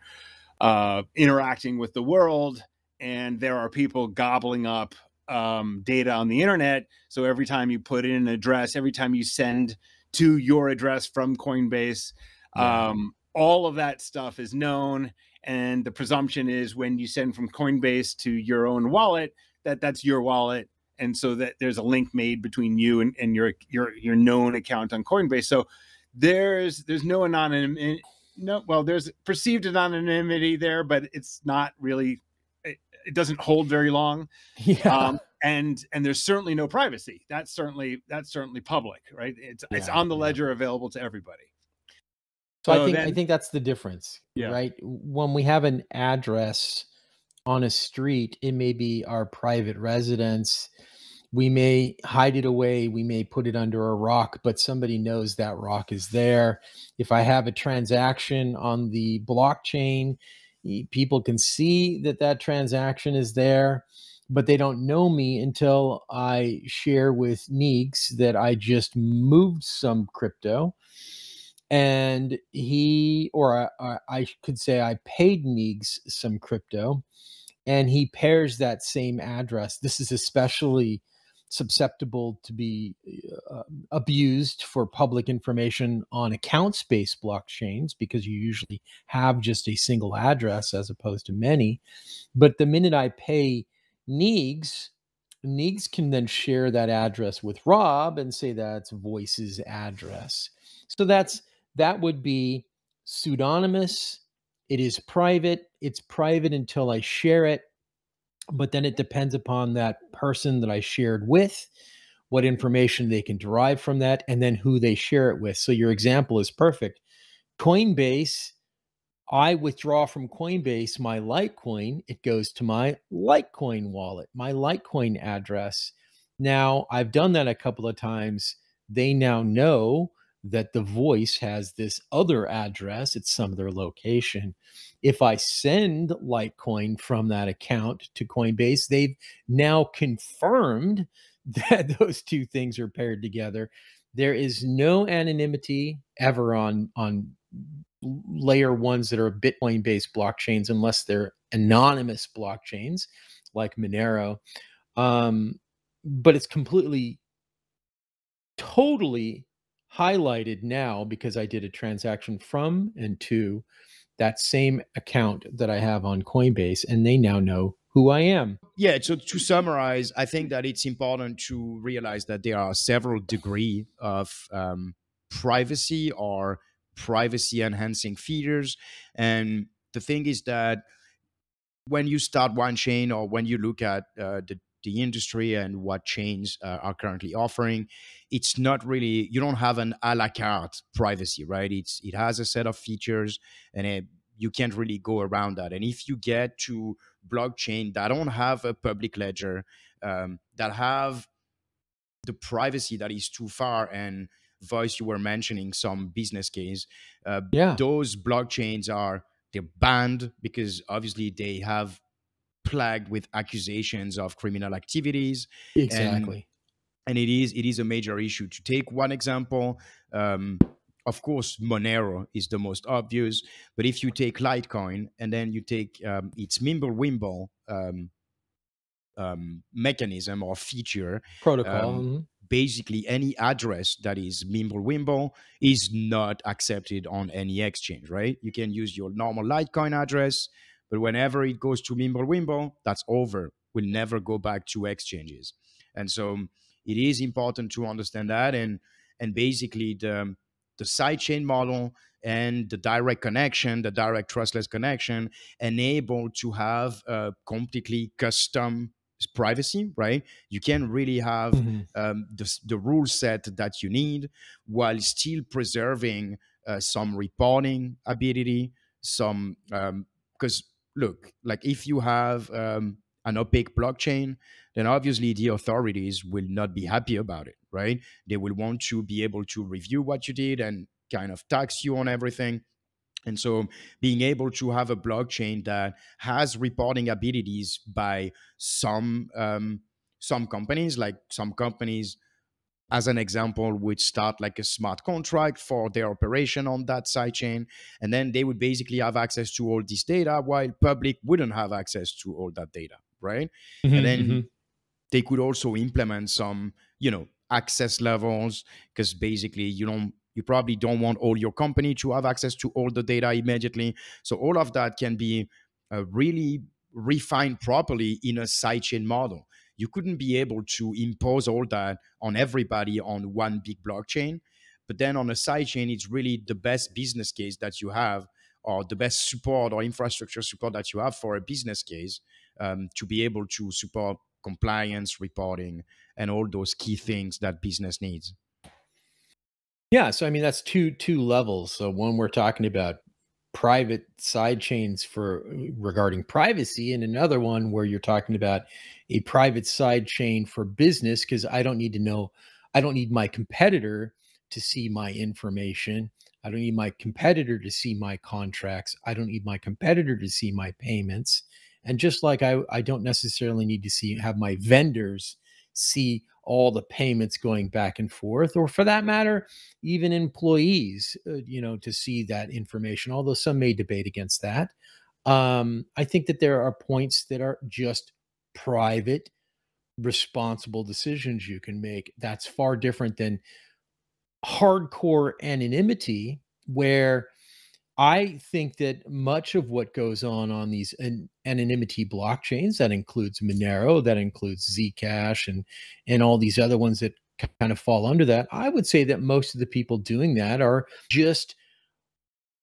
uh, interacting with the world and there are people gobbling up um, data on the internet. So every time you put in an address, every time you send to your address from Coinbase, Yeah. um, all of that stuff is known. And the presumption is when you send from Coinbase to your own wallet, that that's your wallet. And so that there's a link made between you and, and your your your known account on Coinbase. So there's there's no anonymity no well there's perceived anonymity there but it's not really it, doesn't hold very long Yeah. um and and there's certainly no privacy that's certainly that's certainly public right it's it's on the yeah. ledger available to everybody So I So think I think that's the difference, Yeah. right? When we have an address on a street, it may be our private residence. We may hide it away, we may put it under a rock, but somebody knows that rock is there. If I have a transaction on the blockchain, people can see that that transaction is there, but they don't know me until I share with Neeks that I just moved some crypto and he or I, I- could say I paid Neegs some crypto, and he pairs that same address. This is especially susceptible to be uh, abused for public information on accounts-based blockchains because you usually have just a single address as opposed to many. But the minute I pay Neegs, Neegs can then share that address with Rob and say that's Voice's address. So that's that would be pseudonymous. It is private. It's private until I share it. But then it depends upon that person that I shared with, what information they can derive from that, and then who they share it with. So your example is perfect. Coinbase, I withdraw from Coinbase my Litecoin, it goes to my Litecoin wallet, my Litecoin address. Now, I've done that a couple of times. They now know that the voice has this other address, it's some other location. If I send Litecoin from that account to Coinbase, they've now confirmed that those two things are paired together. There is no anonymity ever on on layer ones that are Bitcoin based blockchains unless they're anonymous blockchains like Monero. Um, but it's completely, totally highlighted now because I did a transaction from and to that same account that I have on Coinbase, and they now know who I am. Yeah. So to summarize, I think that it's important to realize that there are several degree of um, privacy or privacy enhancing features, and the thing is that when you start one chain or when you look at uh, the the industry and what chains uh, are currently offering. It's not really you don't have an a la carte privacy right? It's it has a set of features and it, you can't really go around that. And if you get to blockchain that don't have a public ledger um, that have the privacy that is too far and voice you were mentioning some business case uh, Yeah. those blockchains are they're banned because obviously they have plagued with accusations of criminal activities Exactly. and it is it is a major issue to take one example um, of course monero is the most obvious but if you take litecoin and then you take um, its mimblewimble um, um, mechanism or feature Protocol. um, mhm. basically any address that is Mimblewimble is not accepted on any exchange, right? You can use your normal Litecoin address, but whenever it goes to Mimblewimble, that's over. We'll never go back to exchanges. And so it is important to understand that and and basically the the sidechain model and the direct connection, the direct trustless connection, enable to have a completely custom privacy, right? You can really have Mhm. um, the, the rule set that you need while still preserving uh, some reporting ability some because look like if you have um, an opaque blockchain then obviously the authorities will not be happy about it right? They will want to be able to review what you did and kind of tax you on everything. And so being able to have a blockchain that has reporting abilities by some um, some companies, like some companies, as an example, would start like a smart contract for their operation on that sidechain, and then they would basically have access to all this data, while public wouldn't have access to all that data, right? Mhm, and then mhm. they could also implement some you know access levels because basically you don't you probably don't want all your company to have access to all the data immediately so all of that can be uh, really refined properly in a sidechain model you couldn't be able to impose all that on everybody on one big blockchain but then on a sidechain it's really the best business case that you have or the best support or infrastructure support that you have for a business case um, to be able to support compliance reporting and all those key things that business needs Yeah, so I mean that's two two levels. So one we're talking about private side chains for uh, regarding privacy and another one where you're talking about a private side chain for business because I don't need to know I don't need my competitor to see my information. I don't need my competitor to see my contracts. I don't need my competitor to see my payments. And just like I, I don't necessarily need to see have my vendors see all the payments going back and forth, or for that matter, even employees, uh, you know, to see that information, although some may debate against that. Um, I think that there are points that are just private, responsible decisions you can make. That's far different than hardcore anonymity, where I think that much of what goes on on these an- anonymity blockchains, that includes Monero, that includes Zcash, and and all these other ones that kind of fall under that. I would say that most of the people doing that are just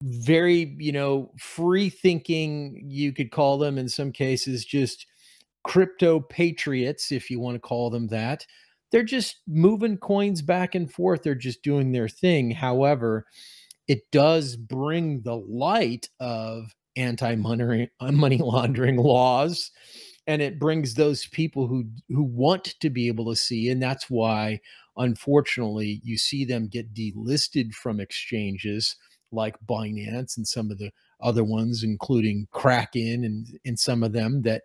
very, you know, free thinking. You could call them in some cases just crypto patriots, if you want to call them that. They're just moving coins back and forth. They're just doing their thing. However, it does bring the light of anti-money uh, money laundering laws and it brings those people who who want to be able to see and that's why unfortunately you see them get delisted from exchanges like Binance and some of the other ones including Kraken and and some of them that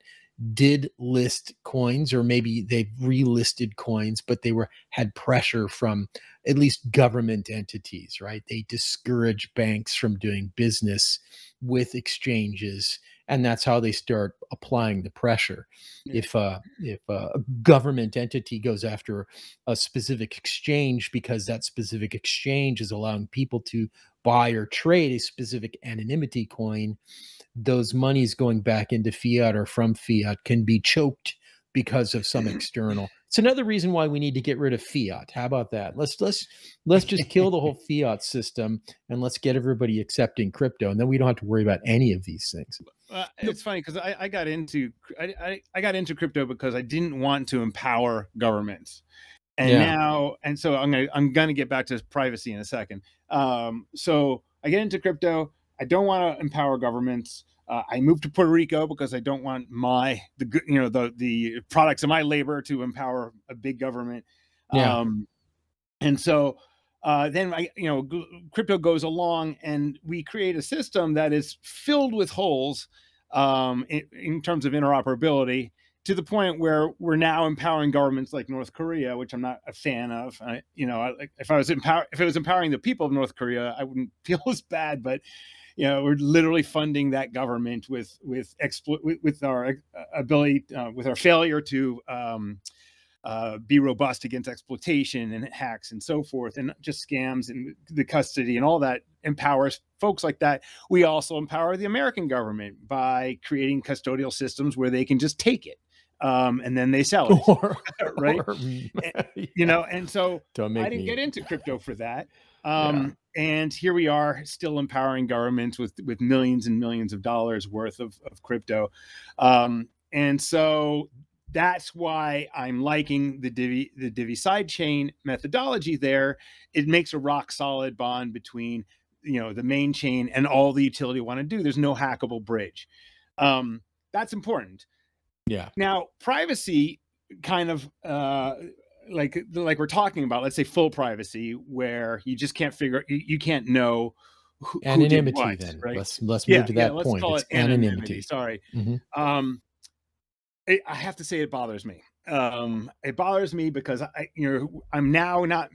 did list coins or maybe they've relisted coins but they were had pressure from at least government entities right? They discourage banks from doing business with exchanges and that's how they start applying the pressure. If uh, if a government entity goes after a specific exchange because that specific exchange is allowing people to buy or trade a specific anonymity coin, those monies going back into fiat or from fiat can be choked because of some external. It's another reason why we need to get rid of fiat. How about that? Let's let's let's just kill the whole fiat system and let's get everybody accepting crypto, and then we don't have to worry about any of these things. Uh, it's funny because I, I got into I, I, I got into crypto because I didn't want to empower governments, and Yeah. now and so I'm gonna I'm gonna get back to privacy in a second. Um, so I get into crypto. I don't want to empower governments. Uh, I moved to Puerto Rico because I don't want my the you know the the products of my labor to empower a big government. Yeah. Um, and so uh, then I, you know, crypto goes along, and we create a system that is filled with holes um, in, in terms of interoperability, to the point where we're now empowering governments like North Korea, which I'm not a fan of. I, you know, I, if I was empower, if it was empowering the people of North Korea, I wouldn't feel as bad. But you know, we're literally funding that government with with explo- with, with our uh, ability, uh, with our failure to um, uh, be robust against exploitation and hacks and so forth, and just scams and the custody and all that empowers folks like that. We also empower the American government by creating custodial systems where they can just take it um, and then they sell it, or, right? or- You know, and so I didn't me. get into crypto for that. Um, And here we are, still empowering governments with with millions and millions of dollars worth of, of crypto. Um, and so that's why I'm liking the Divi the Divi sidechain methodology. There, it makes a rock solid bond between you know the main chain and all the utility want to do. There's no hackable bridge. Um, that's important yeah, now privacy kind of uh like like we're talking about let's say full privacy where you just can't figure you, you can't know who, who did anonymity. what, then right let's let's move to that let's point. call It's it anonymity. sorry Mhm. um it, i have to say it bothers me um it bothers me because i you know i'm now not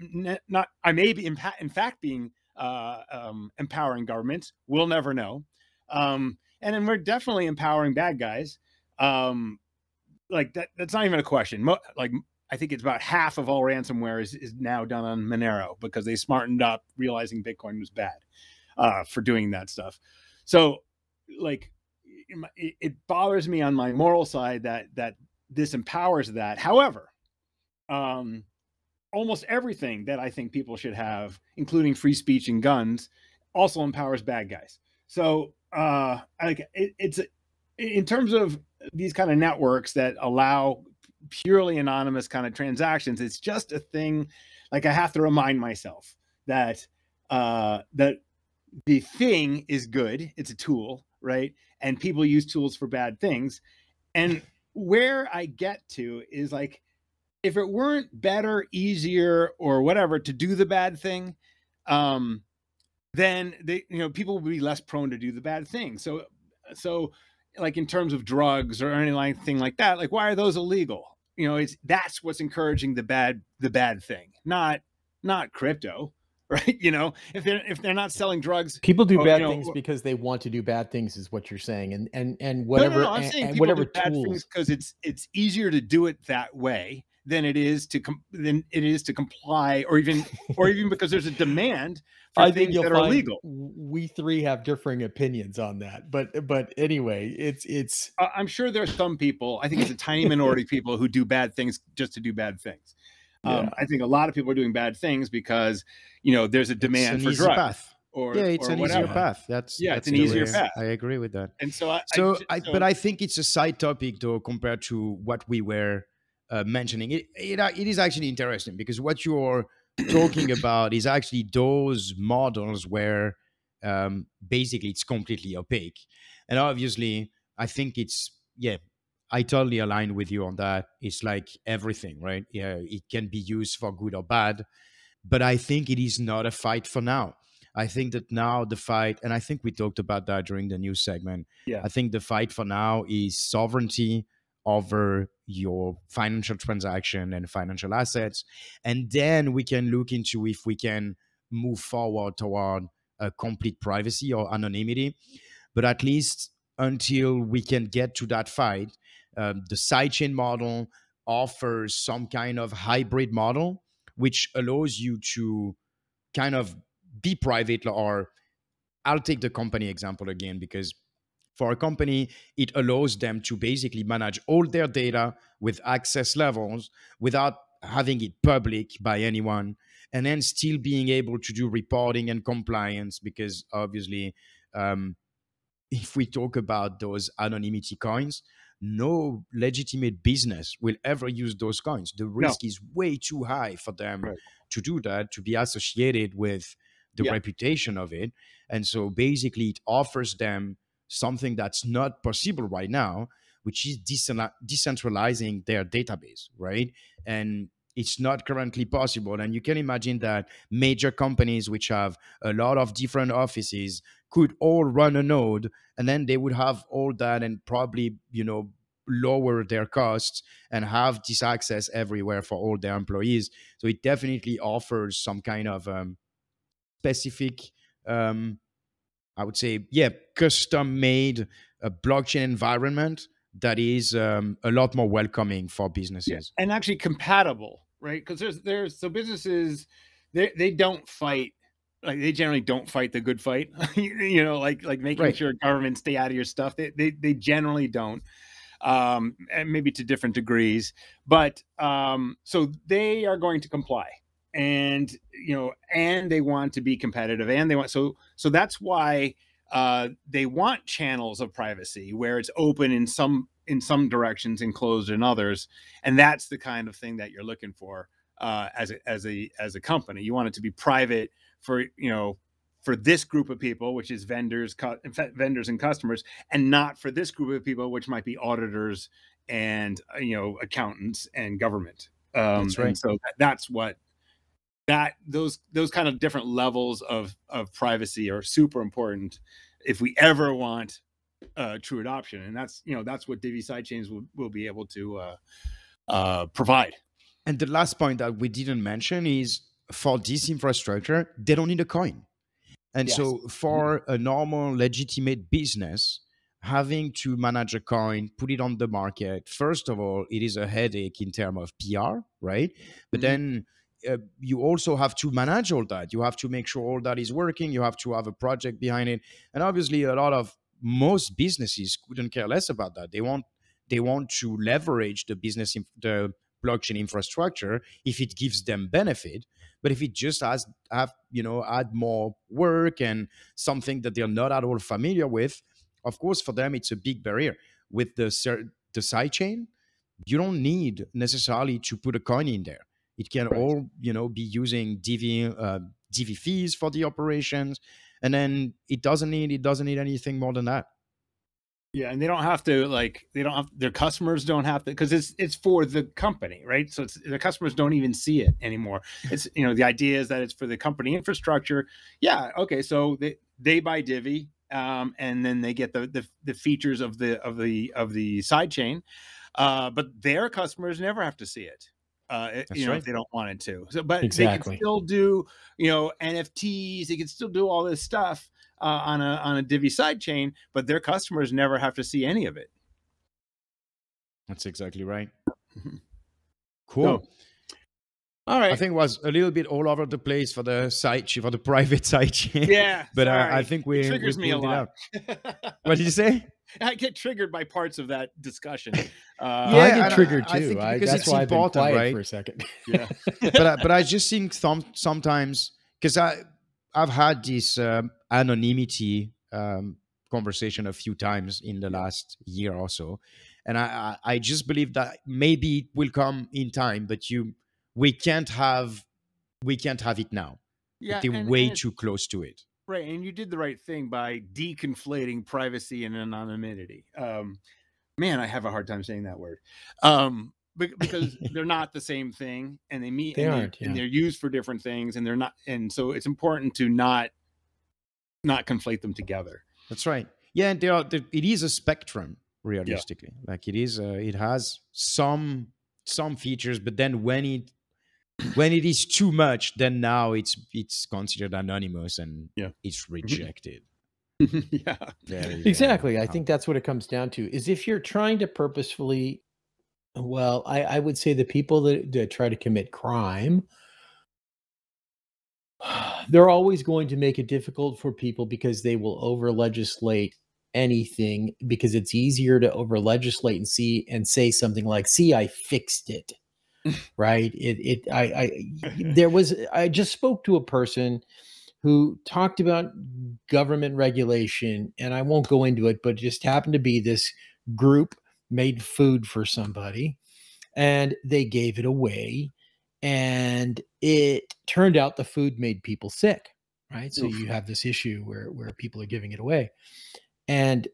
not i may be in, in fact being uh um empowering governments we'll never know um and then we're definitely empowering bad guys um like that that's not even a question Mo- like i think it's about half of all ransomware is, is now done on monero because they smartened up realizing bitcoin was bad uh for doing that stuff. So like it, it bothers me on my moral side that that this empowers that. However um almost everything that i think people should have including free speech and guns also empowers bad guys. So uh like it, it's in terms of these kind of networks that allow purely anonymous kind of transactions it's just a thing like i have to remind myself that uh that the thing is good it's a tool right? And people use tools for bad things. And where i get to is like if it weren't better easier or whatever to do the bad thing um then they you know people would be less prone to do the bad thing. So so like in terms of drugs or anything like that like why are those illegal you know it's that's what's encouraging the bad the bad thing not not crypto right you know if they're if they're not selling drugs People do Oh, bad you know, things because they want to do bad things, is what you're saying, and and and whatever, no, no, i'm and- saying and whatever do bad tools. because it's it's easier to do it that way than it is to com- than it is to comply or even or even because there's a demand for I things you'll that are legal we three have differing opinions on that, but but anyway, it's it's Uh, I'm sure there's some people, I think it's a tiny minority of people who do bad things just to do bad things. Um, I think a lot of people are doing bad things because, you know, there's a demand it's for easy drugs path. or, yeah, it's or an whatever. easier path. That's Yeah, it's an easier way- path. I agree with that. And so, I, So, I, I, but I think it's a side topic though compared to what we were uh, mentioning. It, it it is actually interesting because what you're talking about is actually those models where um, basically it's completely opaque, and obviously I think it's yeah. I totally align with you on that. It's like everything, right? Yeah, it can be used for good or bad, but I think it is not a fight for now. I think that now the fight, and I think we talked about that during the news segment. Yeah. I think the fight for now is sovereignty over your financial transaction and financial assets. And then we can look into if we can move forward toward a complete privacy or anonymity. But at least until we can get to that fight, um, the sidechain model offers some kind of hybrid model, which allows you to kind of be private or I'll take the company example again because for a company, it allows them to basically manage all their data with access levels without having it public by anyone and then still being able to do reporting and compliance because obviously um, if we talk about those anonymity coins no legitimate business will ever use those coins the risk no. is way too high for them right. to do that to be associated with the yeah. reputation of it and so basically it offers them something that's not possible right now which is decentralizing their database right? And it's not currently possible. And you can imagine that major companies which have a lot of different offices could all run a node and then they would have all that and probably you know lower their costs and have this access everywhere for all their employees. So it definitely offers some kind of um, specific um, i would say yeah custom made uh, blockchain environment that is um, a lot more welcoming for businesses yeah. and actually compatible right because there's there's so businesses they they don't fight like they generally don't fight the good fight you know like like making right. sure governments stay out of your stuff they they, they generally don't um and maybe to different degrees but um so they are going to comply and you know and they want to be competitive and they want so so that's why uh, they want channels of privacy where it's open in some in some directions and closed in others, and that's the kind of thing that you're looking for uh, as a as a as a company. You want it to be private for you know for this group of people, which is vendors, vendors and customers, and not for this group of people, which might be auditors and uh, you know accountants and government. Um, that's right. so that's what that those those kind of different levels of of privacy are super important if we ever want uh, true adoption, and that's you know that's what Divi sidechains will will be able to uh, uh, provide. And the last point that we didn't mention is for this infrastructure, they don't need a coin. And yes. so for a normal legitimate business, having to manage a coin, put it on the market, first of all, it is a headache in terms of PR, right? But mm-hmm. then uh, you also have to manage all that. You have to make sure all that is working. You have to have a project behind it, and obviously, a lot of most businesses couldn't care less about that. They want they want to leverage the business in, the blockchain infrastructure if it gives them benefit. But if it just has have you know add more work and something that they're not at all familiar with, of course, for them it's a big barrier. With the the sidechain, you don't need necessarily to put a coin in there it can right. all you know be using Divi uh, Divi fees for the operations, and then it doesn't need it doesn't need anything more than that. Yeah, and they don't have to like they don't have their customers don't have to because it's it's for the company, right? So it's the customers don't even see it anymore. It's you know the idea is that it's for the company infrastructure. Yeah, okay, so they they buy Divi, um, and then they get the, the the features of the of the of the side chain, uh, but their customers never have to see it uh, you know, right. if they don't want it to. So, but exactly. they can still do, you know, NFTs. They can still do all this stuff uh, on a on a Divi sidechain, but their customers never have to see any of it. That's exactly right. Mm-hmm. Cool. So, all right. I think it was a little bit all over the place for the site for the private site. Yeah. but uh, I think we it triggers we me a lot. what did you say? I get triggered by parts of that discussion. Uh, yeah, I get triggered I, too. I, that's why I've been quiet right? for a second. Yeah, but I, but I just think some sometimes because I I've had this um, anonymity um, conversation a few times in the last year or so, and I I just believe that maybe it will come in time, but you we can't have we can't have it now. Yeah, they're and, way and too close to it. Right, and you did the right thing by deconflating privacy and anonymity. Um, man, I have a hard time saying that word. Um, because they're not the same thing, and they meet they and, aren't, they, yeah. and they're used for different things, and they're not. And so it's important to not not conflate them together. That's right. Yeah, and they are. It is a spectrum, realistically. Yeah. Like it is. Uh, it has some some features, but then when it when it is too much, then now it's it's considered anonymous and yeah. it's mm-hmm. rejected. yeah. There you Exactly. I think that's what it comes down to. Is if you're trying to purposefully, well, I, I would say the people that, that try to commit crime, they're always going to make it difficult for people because they will over legislate anything because it's easier to over legislate and see and say something like, see, I fixed it. Right. It it I I there was I just spoke to a person who talked about government regulation, and I won't go into it, but it just happened to be this group made food for somebody and they gave it away. And it turned out the food made people sick, right? So Oof. you have this issue where, where people are giving it away. And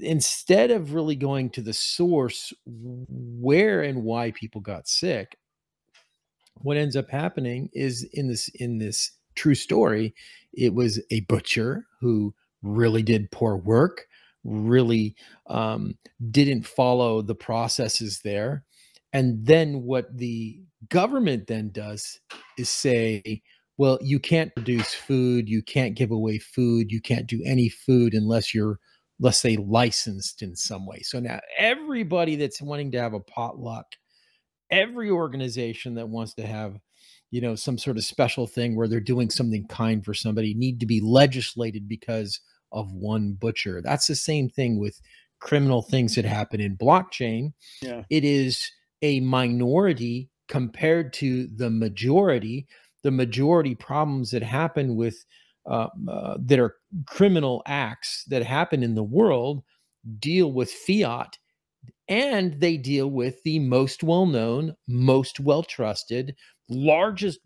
instead of really going to the source where and why people got sick, what ends up happening is in this in this true story, it was a butcher who really did poor work, really um, didn't follow the processes there. And then what the government then does is say, well, you can't produce food, you can't give away food, you can't do any food unless you're, let's say, licensed in some way. So now everybody that's wanting to have a potluck, every organization that wants to have you know some sort of special thing where they're doing something kind for somebody need to be legislated because of one butcher that's the same thing with criminal things that happen in blockchain Yeah. it is a minority compared to the majority the majority problems that happen with uh, uh, that are criminal acts that happen in the world deal with fiat and they deal with the most well known, most well trusted, largest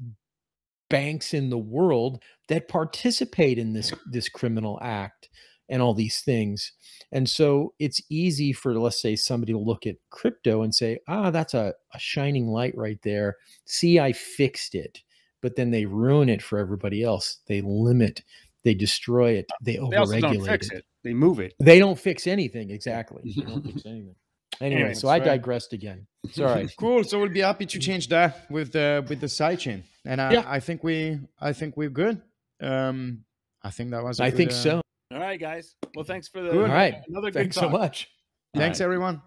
banks in the world that participate in this this criminal act and all these things. And so it's easy for let's say somebody to look at crypto and say, "Ah, that's a, a shining light right there. See, I fixed it." But then they ruin it for everybody else. They limit, they destroy it, they They also don't overregulate fix it. it. They move it. They don't fix anything exactly. They don't fix anything. Anyway, Anyway, so I right. digressed again. It's all right. Cool. So we'll be happy to change that with the with the sidechain, and I, Yeah. I think we I think we're good. Um, I think that was. I I think so. All right, guys. Well, thanks for the Good. All right. another good Thanks so talk. much. Thanks, everyone.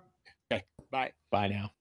Okay. Bye. Bye now.